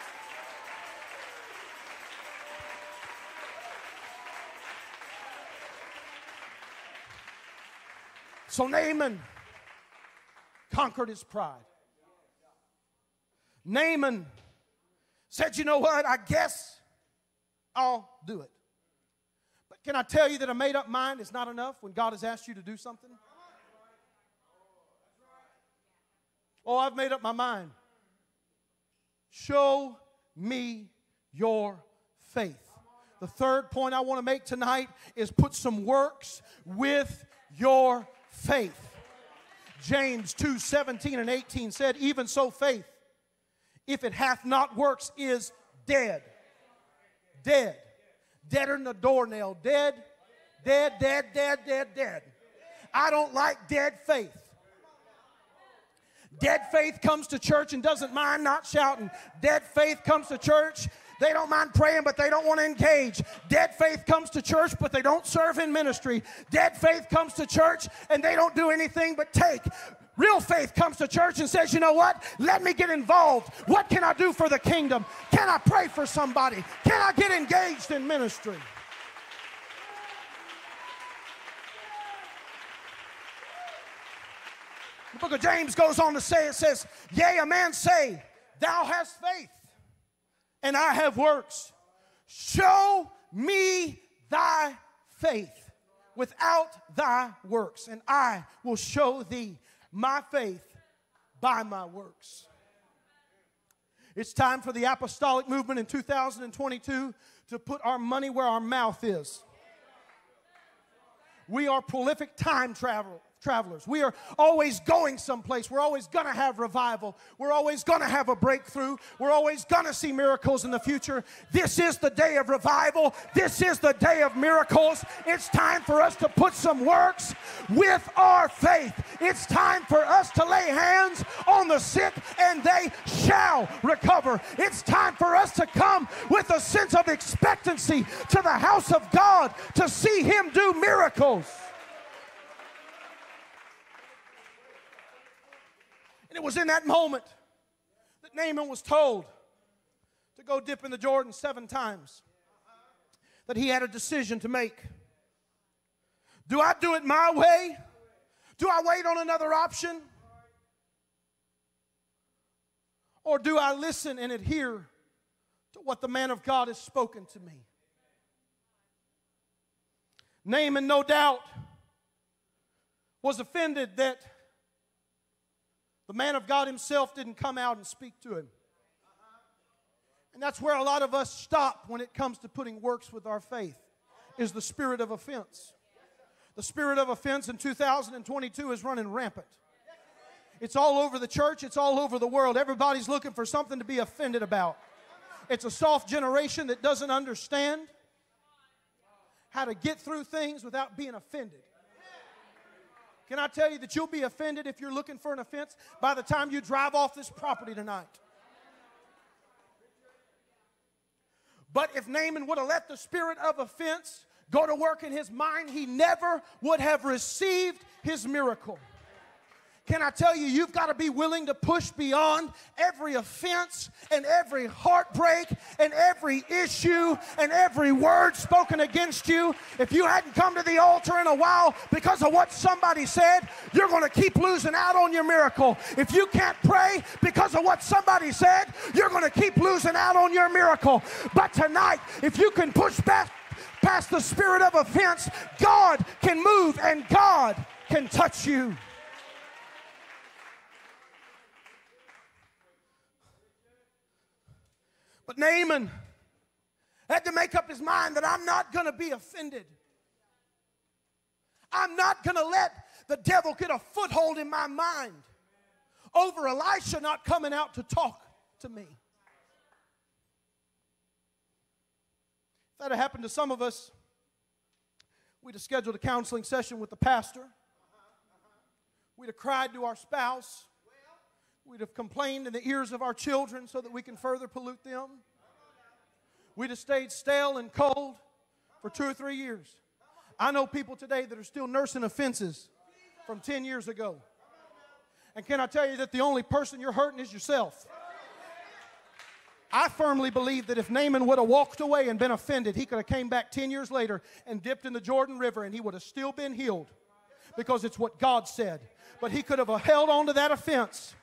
S6: So Naaman conquered his pride. Naaman said, You know what? I guess I'll do it. But can I tell you that a made up mind is not enough when God has asked you to do something? Oh, I've made up my mind. Show me your faith. The third point I want to make tonight is put some works with your faith. James 2 17 and 18 said, Even so, faith if it hath not works, is dead. Dead. Deader than a doornail. Dead, dead, dead, dead, dead, dead. I don't like dead faith. Dead faith comes to church and doesn't mind not shouting. Dead faith comes to church. They don't mind praying, but they don't want to engage. Dead faith comes to church, but they don't serve in ministry. Dead faith comes to church and they don't do anything but take. Real faith comes to church and says, you know what? Let me get involved. What can I do for the kingdom? Can I pray for somebody? Can I get engaged in ministry? The book of James goes on to say, it says, Yea, a man say, Thou hast faith, and I have works. Show me thy faith without thy works, and I will show thee my faith by my works. It's time for the apostolic movement in 2022 to put our money where our mouth is. We are prolific time travel, travelers. We are always going someplace. We're always going to have revival. We're always going to have a breakthrough. We're always going to see miracles in the future. This is the day of revival. This is the day of miracles. It's time for us to put some works with our faith. It's time for us to lay hands on the sick and they shall recover. It's time for us to come with a sense of expectancy to the house of God to see Him do miracles. And it was in that moment that Naaman was told to go dip in the Jordan seven times, that he had a decision to make. Do I do it my way? Do I wait on another option? Or do I listen and adhere to what the man of God has spoken to me? Naaman, no doubt, was offended that the man of God himself didn't come out and speak to him. And that's where a lot of us stop when it comes to putting works with our faith is the spirit of offense. The spirit of offense in 2022 is running rampant. It's all over the church, it's all over the world. Everybody's looking for something to be offended about. It's a soft generation that doesn't understand how to get through things without being offended. Can I tell you that you'll be offended if you're looking for an offense by the time you drive off this property tonight? But if Naaman would have let the spirit of offense go to work in his mind, he never would have received his miracle. Can I tell you, you've got to be willing to push beyond every offense and every heartbreak and every issue and every word spoken against you. If you hadn't come to the altar in a while because of what somebody said, you're going to keep losing out on your miracle. If you can't pray because of what somebody said, you're going to keep losing out on your miracle. But tonight, if you can push back past the spirit of offense, God can move and God can touch you. But Naaman had to make up his mind that I'm not going to be offended. I'm not going to let the devil get a foothold in my mind over Elisha not coming out to talk to me. If that had happened to some of us, we'd have scheduled a counseling session with the pastor. We'd have cried to our spouse. We'd have complained in the ears of our children so that we can further pollute them. We'd have stayed stale and cold for two or three years. I know people today that are still nursing offenses from 10 years ago. And can I tell you that the only person you're hurting is yourself? I firmly believe that if Naaman would have walked away and been offended, he could have came back 10 years later and dipped in the Jordan River and he would have still been healed because it's what God said. But he could have held on to that offense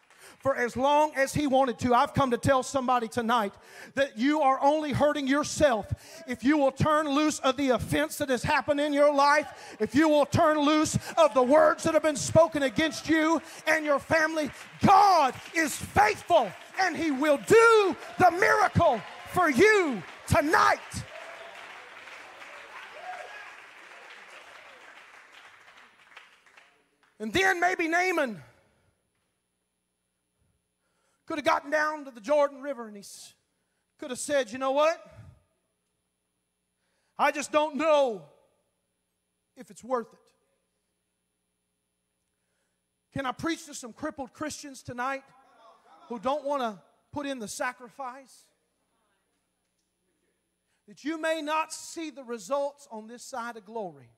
S6: for as long as he wanted to. I've come to tell somebody tonight that you are only hurting yourself if you will turn loose of the offense that has happened in your life, if you will turn loose of the words that have been spoken against you and your family. God is faithful and he will do the miracle for you tonight. And then maybe Naaman Could have gotten down to the Jordan River and he could have said, You know what? I just don't know if it's worth it. Can I preach to some crippled Christians tonight who don't want to put in the sacrifice? That you may not see the results on this side of glory.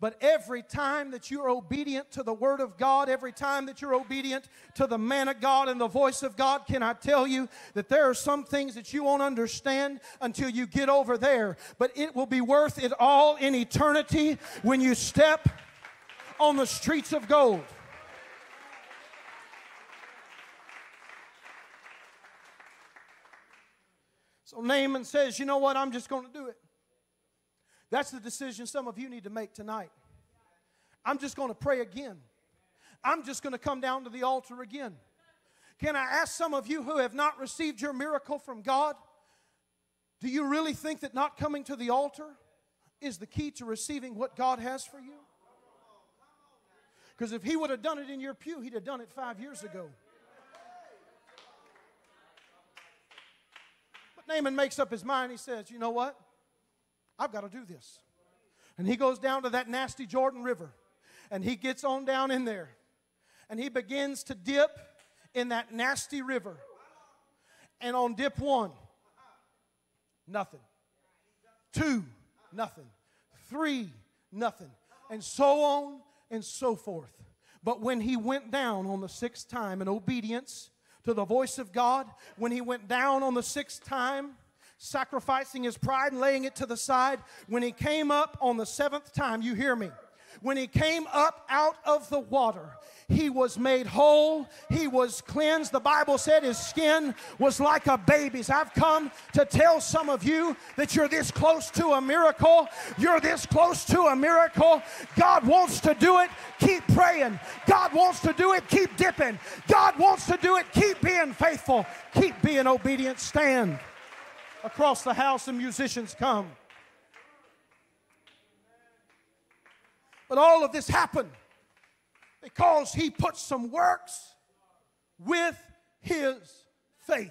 S6: But every time that you're obedient to the Word of God, every time that you're obedient to the man of God and the voice of God, can I tell you that there are some things that you won't understand until you get over there. But it will be worth it all in eternity when you step on the streets of gold. So Naaman says, You know what? I'm just going to do it. That's the decision some of you need to make tonight. I'm just going to pray again. I'm just going to come down to the altar again. Can I ask some of you who have not received your miracle from God? Do you really think that not coming to the altar is the key to receiving what God has for you? Because if He would have done it in your pew, He'd have done it five years ago. But Naaman makes up his mind. He says, You know what? I've got to do this. And he goes down to that nasty Jordan River and he gets on down in there and he begins to dip in that nasty river. And on dip one, nothing. Two, nothing. Three, nothing. And so on and so forth. But when he went down on the sixth time in obedience to the voice of God, when he went down on the sixth time, sacrificing his pride and laying it to the side, when he came up on the seventh time, you hear me? When he came up out of the water, he was made whole. He was cleansed. The Bible said his skin was like a baby's. I've come to tell some of you that you're this close to a miracle. You're this close to a miracle. God wants to do it. Keep praying. God wants to do it. Keep dipping. God wants to do it. Keep being faithful. Keep being obedient. Stand across the house and musicians come. But all of this happened because he put some works with his faith.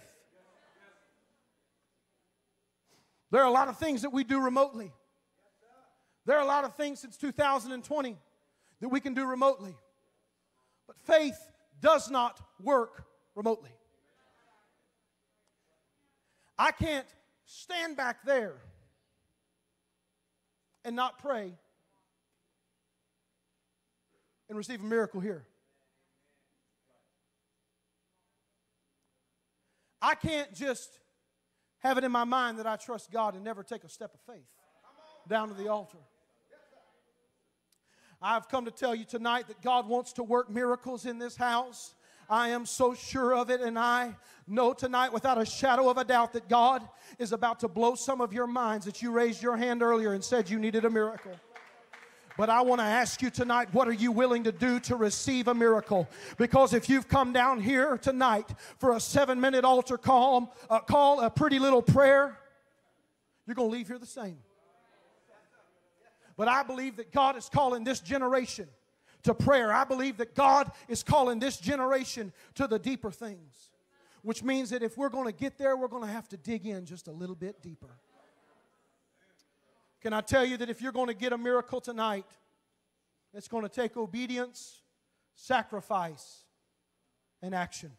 S6: There are a lot of things that we do remotely. There are a lot of things since 2020 that we can do remotely. But faith does not work remotely. I can't stand back there and not pray and receive a miracle here. I can't just have it in my mind that I trust God and never take a step of faith down to the altar. I've come to tell you tonight that God wants to work miracles in this house. I am so sure of it, and I know tonight without a shadow of a doubt that God is about to blow some of your minds that you raised your hand earlier and said you needed a miracle. But I want to ask you tonight, what are you willing to do to receive a miracle? Because if you've come down here tonight for a seven minute altar call, a call, a pretty little prayer, you're going to leave here the same. But I believe that God is calling this generation to prayer. I believe that God is calling this generation to the deeper things, which means that if we're going to get there, we're going to have to dig in just a little bit deeper. Can I tell you that if you're going to get a miracle tonight, it's going to take obedience, sacrifice, and action.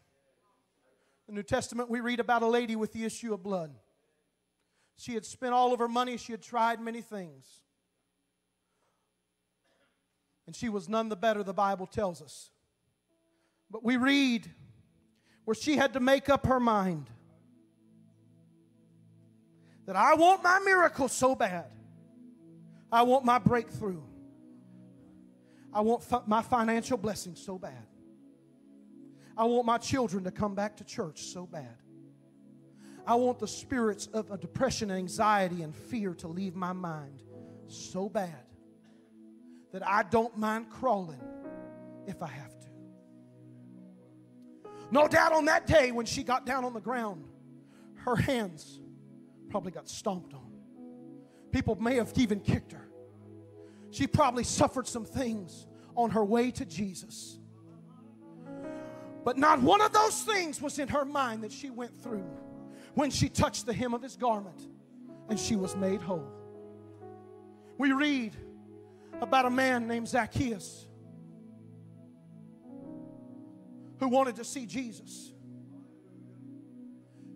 S6: In the New Testament, we read about a lady with the issue of blood. She had spent all of her money, she had tried many things. And she was none the better, the Bible tells us. But we read where she had to make up her mind that I want my miracle so bad. I want my breakthrough. I want fi- my financial blessing so bad. I want my children to come back to church so bad. I want the spirits of depression and anxiety and fear to leave my mind so bad that I don't mind crawling if I have to. No doubt on that day when she got down on the ground, her hands probably got stomped on. People may have even kicked her. She probably suffered some things on her way to Jesus. But not one of those things was in her mind that she went through when she touched the hem of his garment and she was made whole. We read about a man named Zacchaeus who wanted to see Jesus.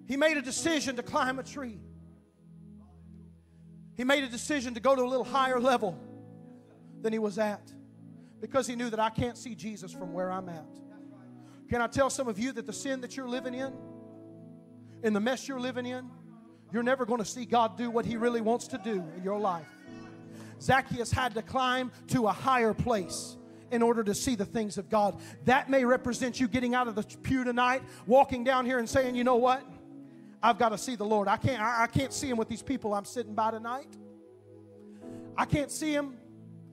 S6: He made a decision to climb a tree. He made a decision to go to a little higher level than he was at because he knew that I can't see Jesus from where I'm at. Can I tell some of you that the sin that you're living in, in the mess you're living in, you're never going to see God do what he really wants to do in your life. Zacchaeus had to climb to a higher place in order to see the things of God. That may represent you getting out of the pew tonight, walking down here and saying, you know what? I've got to see the Lord. I can't, I, I can't see him with these people I'm sitting by tonight. I can't see him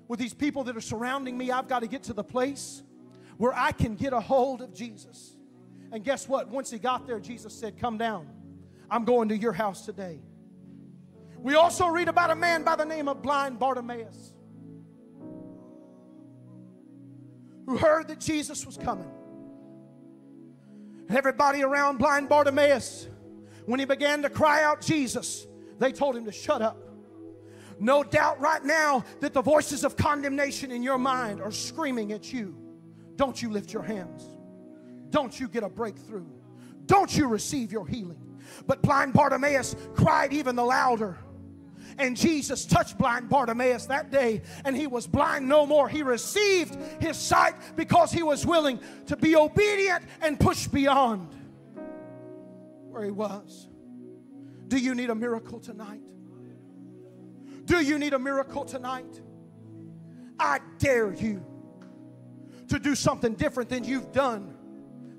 S6: with these people that are surrounding me. I've got to get to the place where I can get a hold of Jesus. And guess what? Once he got there, Jesus said, Come down. I'm going to your house today. We also read about a man by the name of blind Bartimaeus who heard that Jesus was coming. Everybody around blind Bartimaeus, when he began to cry out Jesus, they told him to shut up. No doubt right now that the voices of condemnation in your mind are screaming at you. Don't you lift your hands. Don't you get a breakthrough. Don't you receive your healing. But blind Bartimaeus cried even the louder. And Jesus touched blind Bartimaeus that day, and he was blind no more. He received his sight because he was willing to be obedient and push beyond where he was. Do you need a miracle tonight? Do you need a miracle tonight? I dare you to do something different than you've done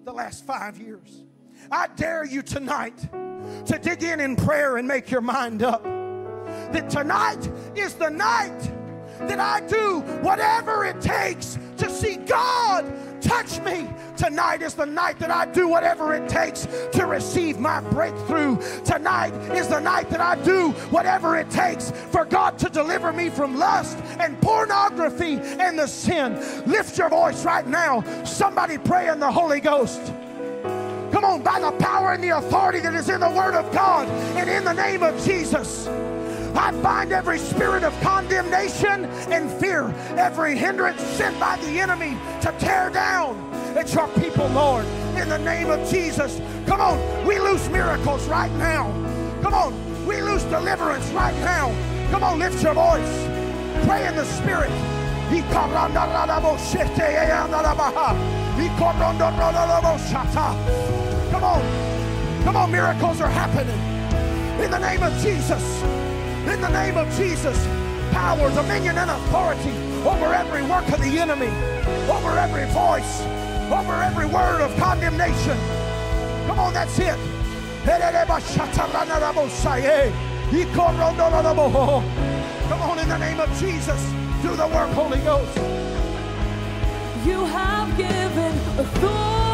S6: the last five years. I dare you tonight to dig in in prayer and make your mind up that tonight is the night that I do whatever it takes to see God touch me. Tonight is the night that I do whatever it takes to receive my breakthrough. Tonight is the night that I do whatever it takes for God to deliver me from lust and pornography and the sin. Lift your voice right now. Somebody pray in the Holy Ghost. Come on, by the power and the authority that is in the Word of God and in the name of Jesus. I bind every spirit of condemnation and fear, every hindrance sent by the enemy to tear down at your people, Lord, in the name of Jesus. Come on, we loose miracles right now. Come on, we loose deliverance right now. Come on, lift your voice. Pray in the spirit. Come on. Come on, miracles are happening. In the name of Jesus. In the name of Jesus. Power, dominion, and authority over every work of the enemy, over every voice, over every word of condemnation. Come on, that's it. Come on, in the name of Jesus, do the work, Holy Ghost.
S3: You have given authority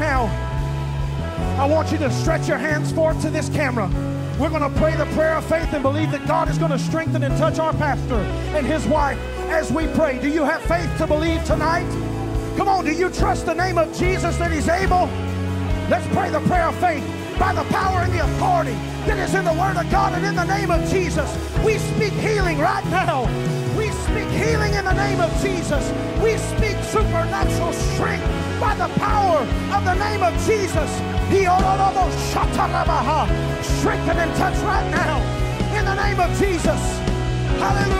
S6: now, I want you to stretch your hands forth to this camera. We're going to pray the prayer of faith and believe that God is going to strengthen and touch our pastor and his wife as we pray. Do you have faith to believe tonight? Come on, do you trust the name of Jesus that he's able? Let's pray the prayer of faith by the power and the authority that is in the Word of God and in the name of Jesus. We speak healing right now. We speak healing in the name of Jesus. We speak supernatural strength by the power of the name of Jesus. Strengthen and touch right now in the name of Jesus. Hallelujah.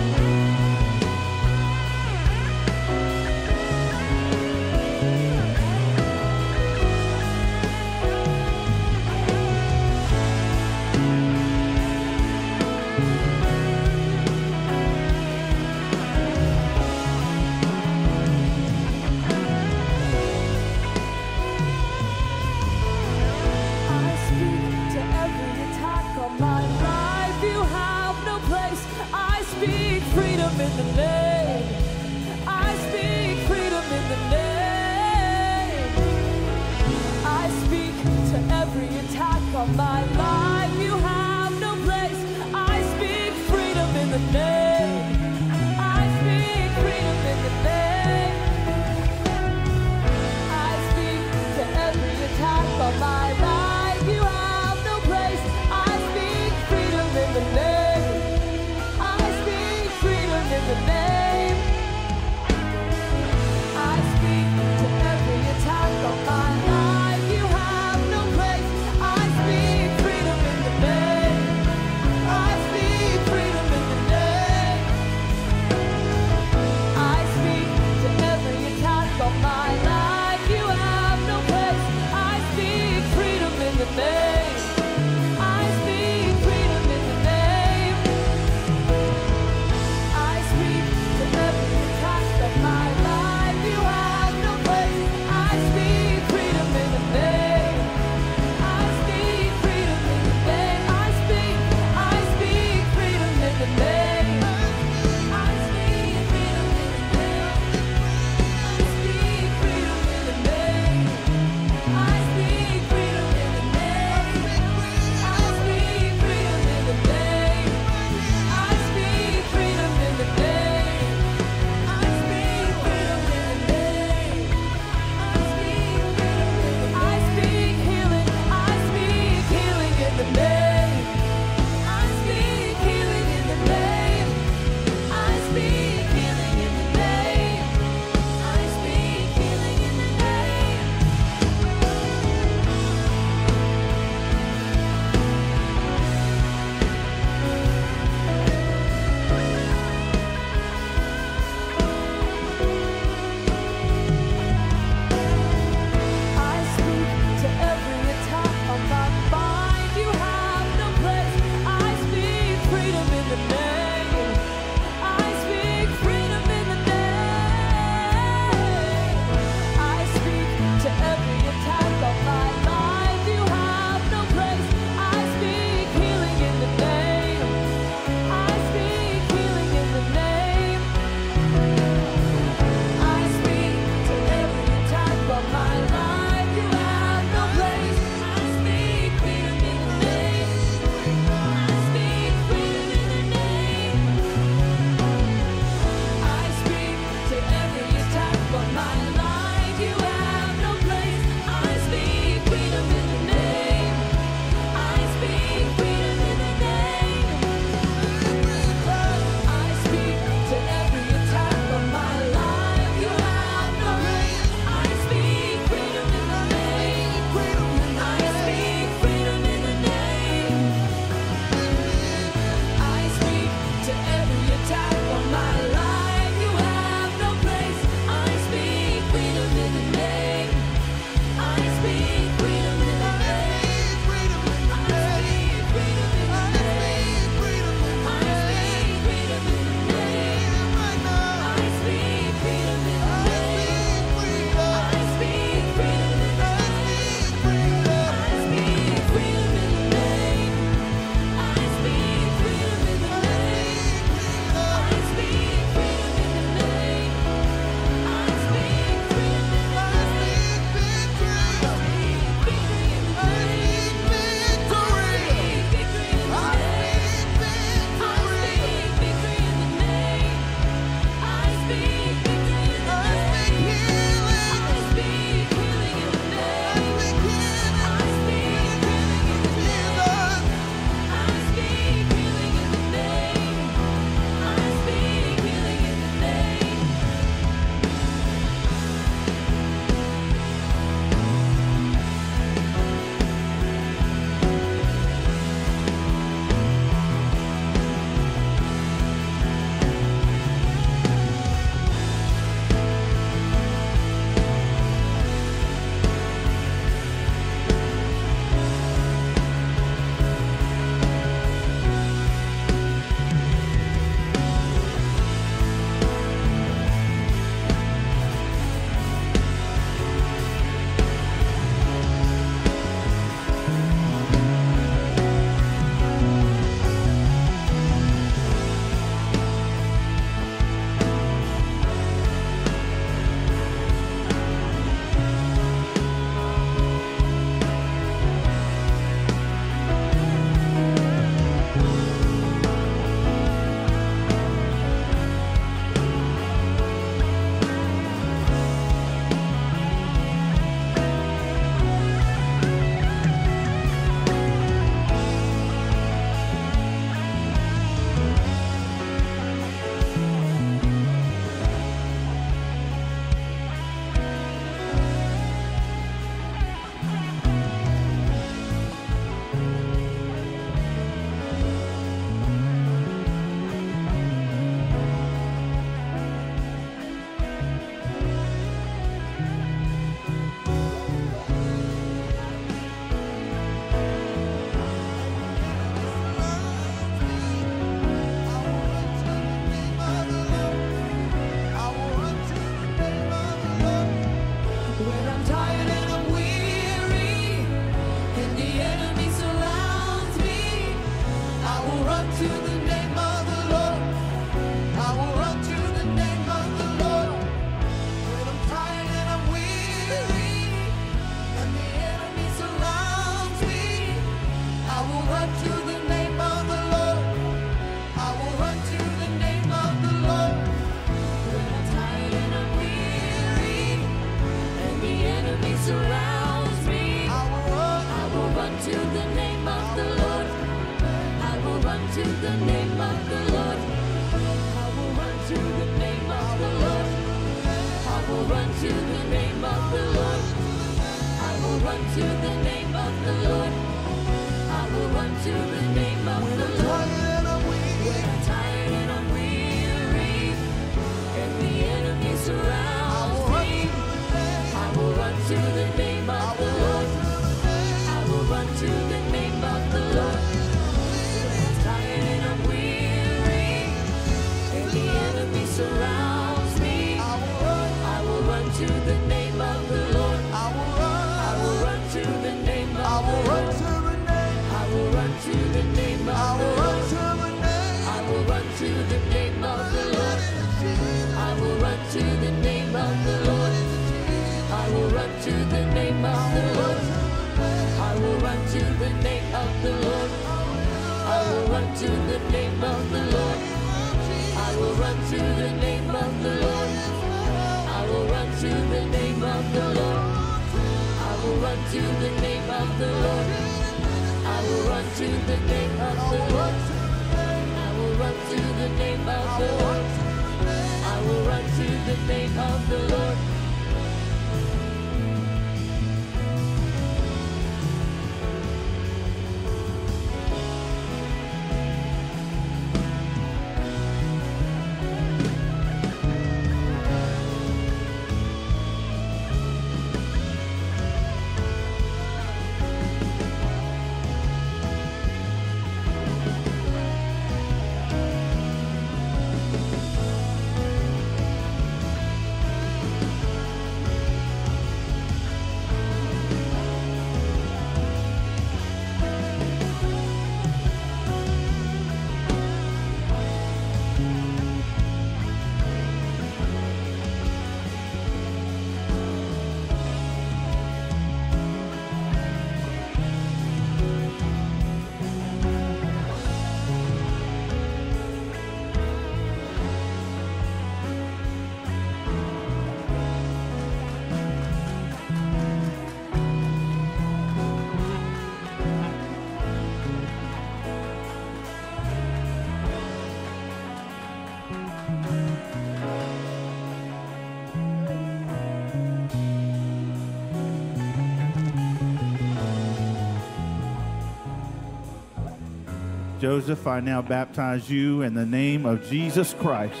S7: Joseph, I now baptize you in the name of Jesus Christ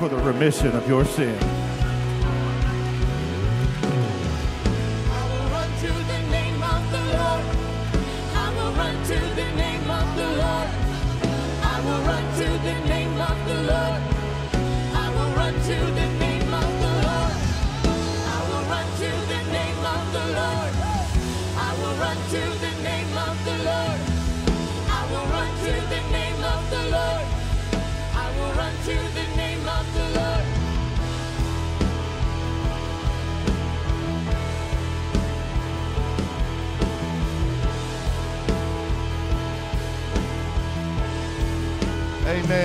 S7: for the remission of your sins.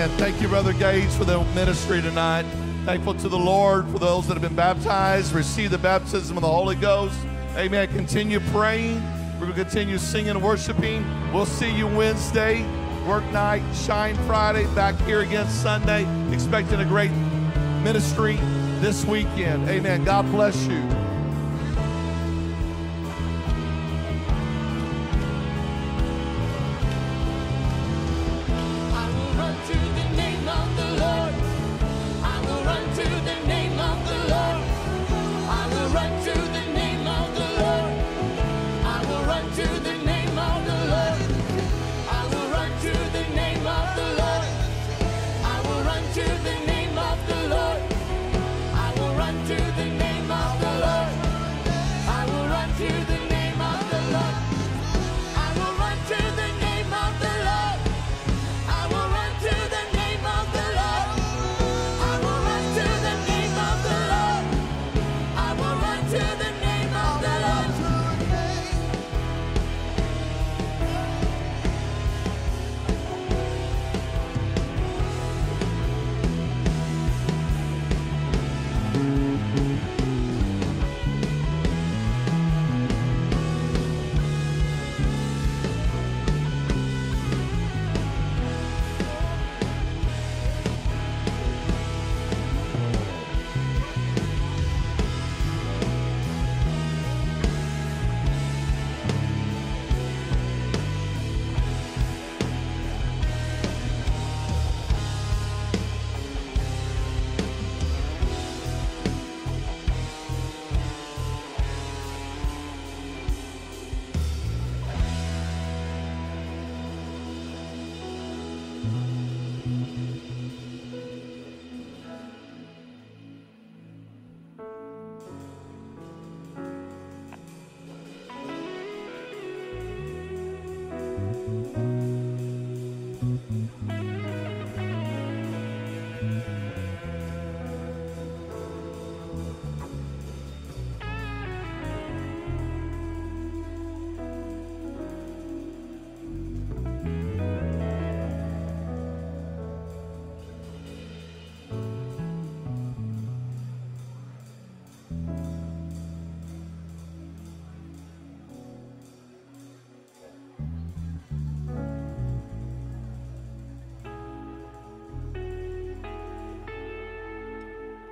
S5: Amen. Thank you, Brother Gage, for the ministry tonight. Thankful to the Lord for those that have been baptized, receive the baptism of the Holy Ghost. Amen. Continue praying. We're going to continue singing worshiping. We'll see you Wednesday, work night, shine Friday, back here again Sunday. Expecting a great ministry this weekend. Amen. God bless you.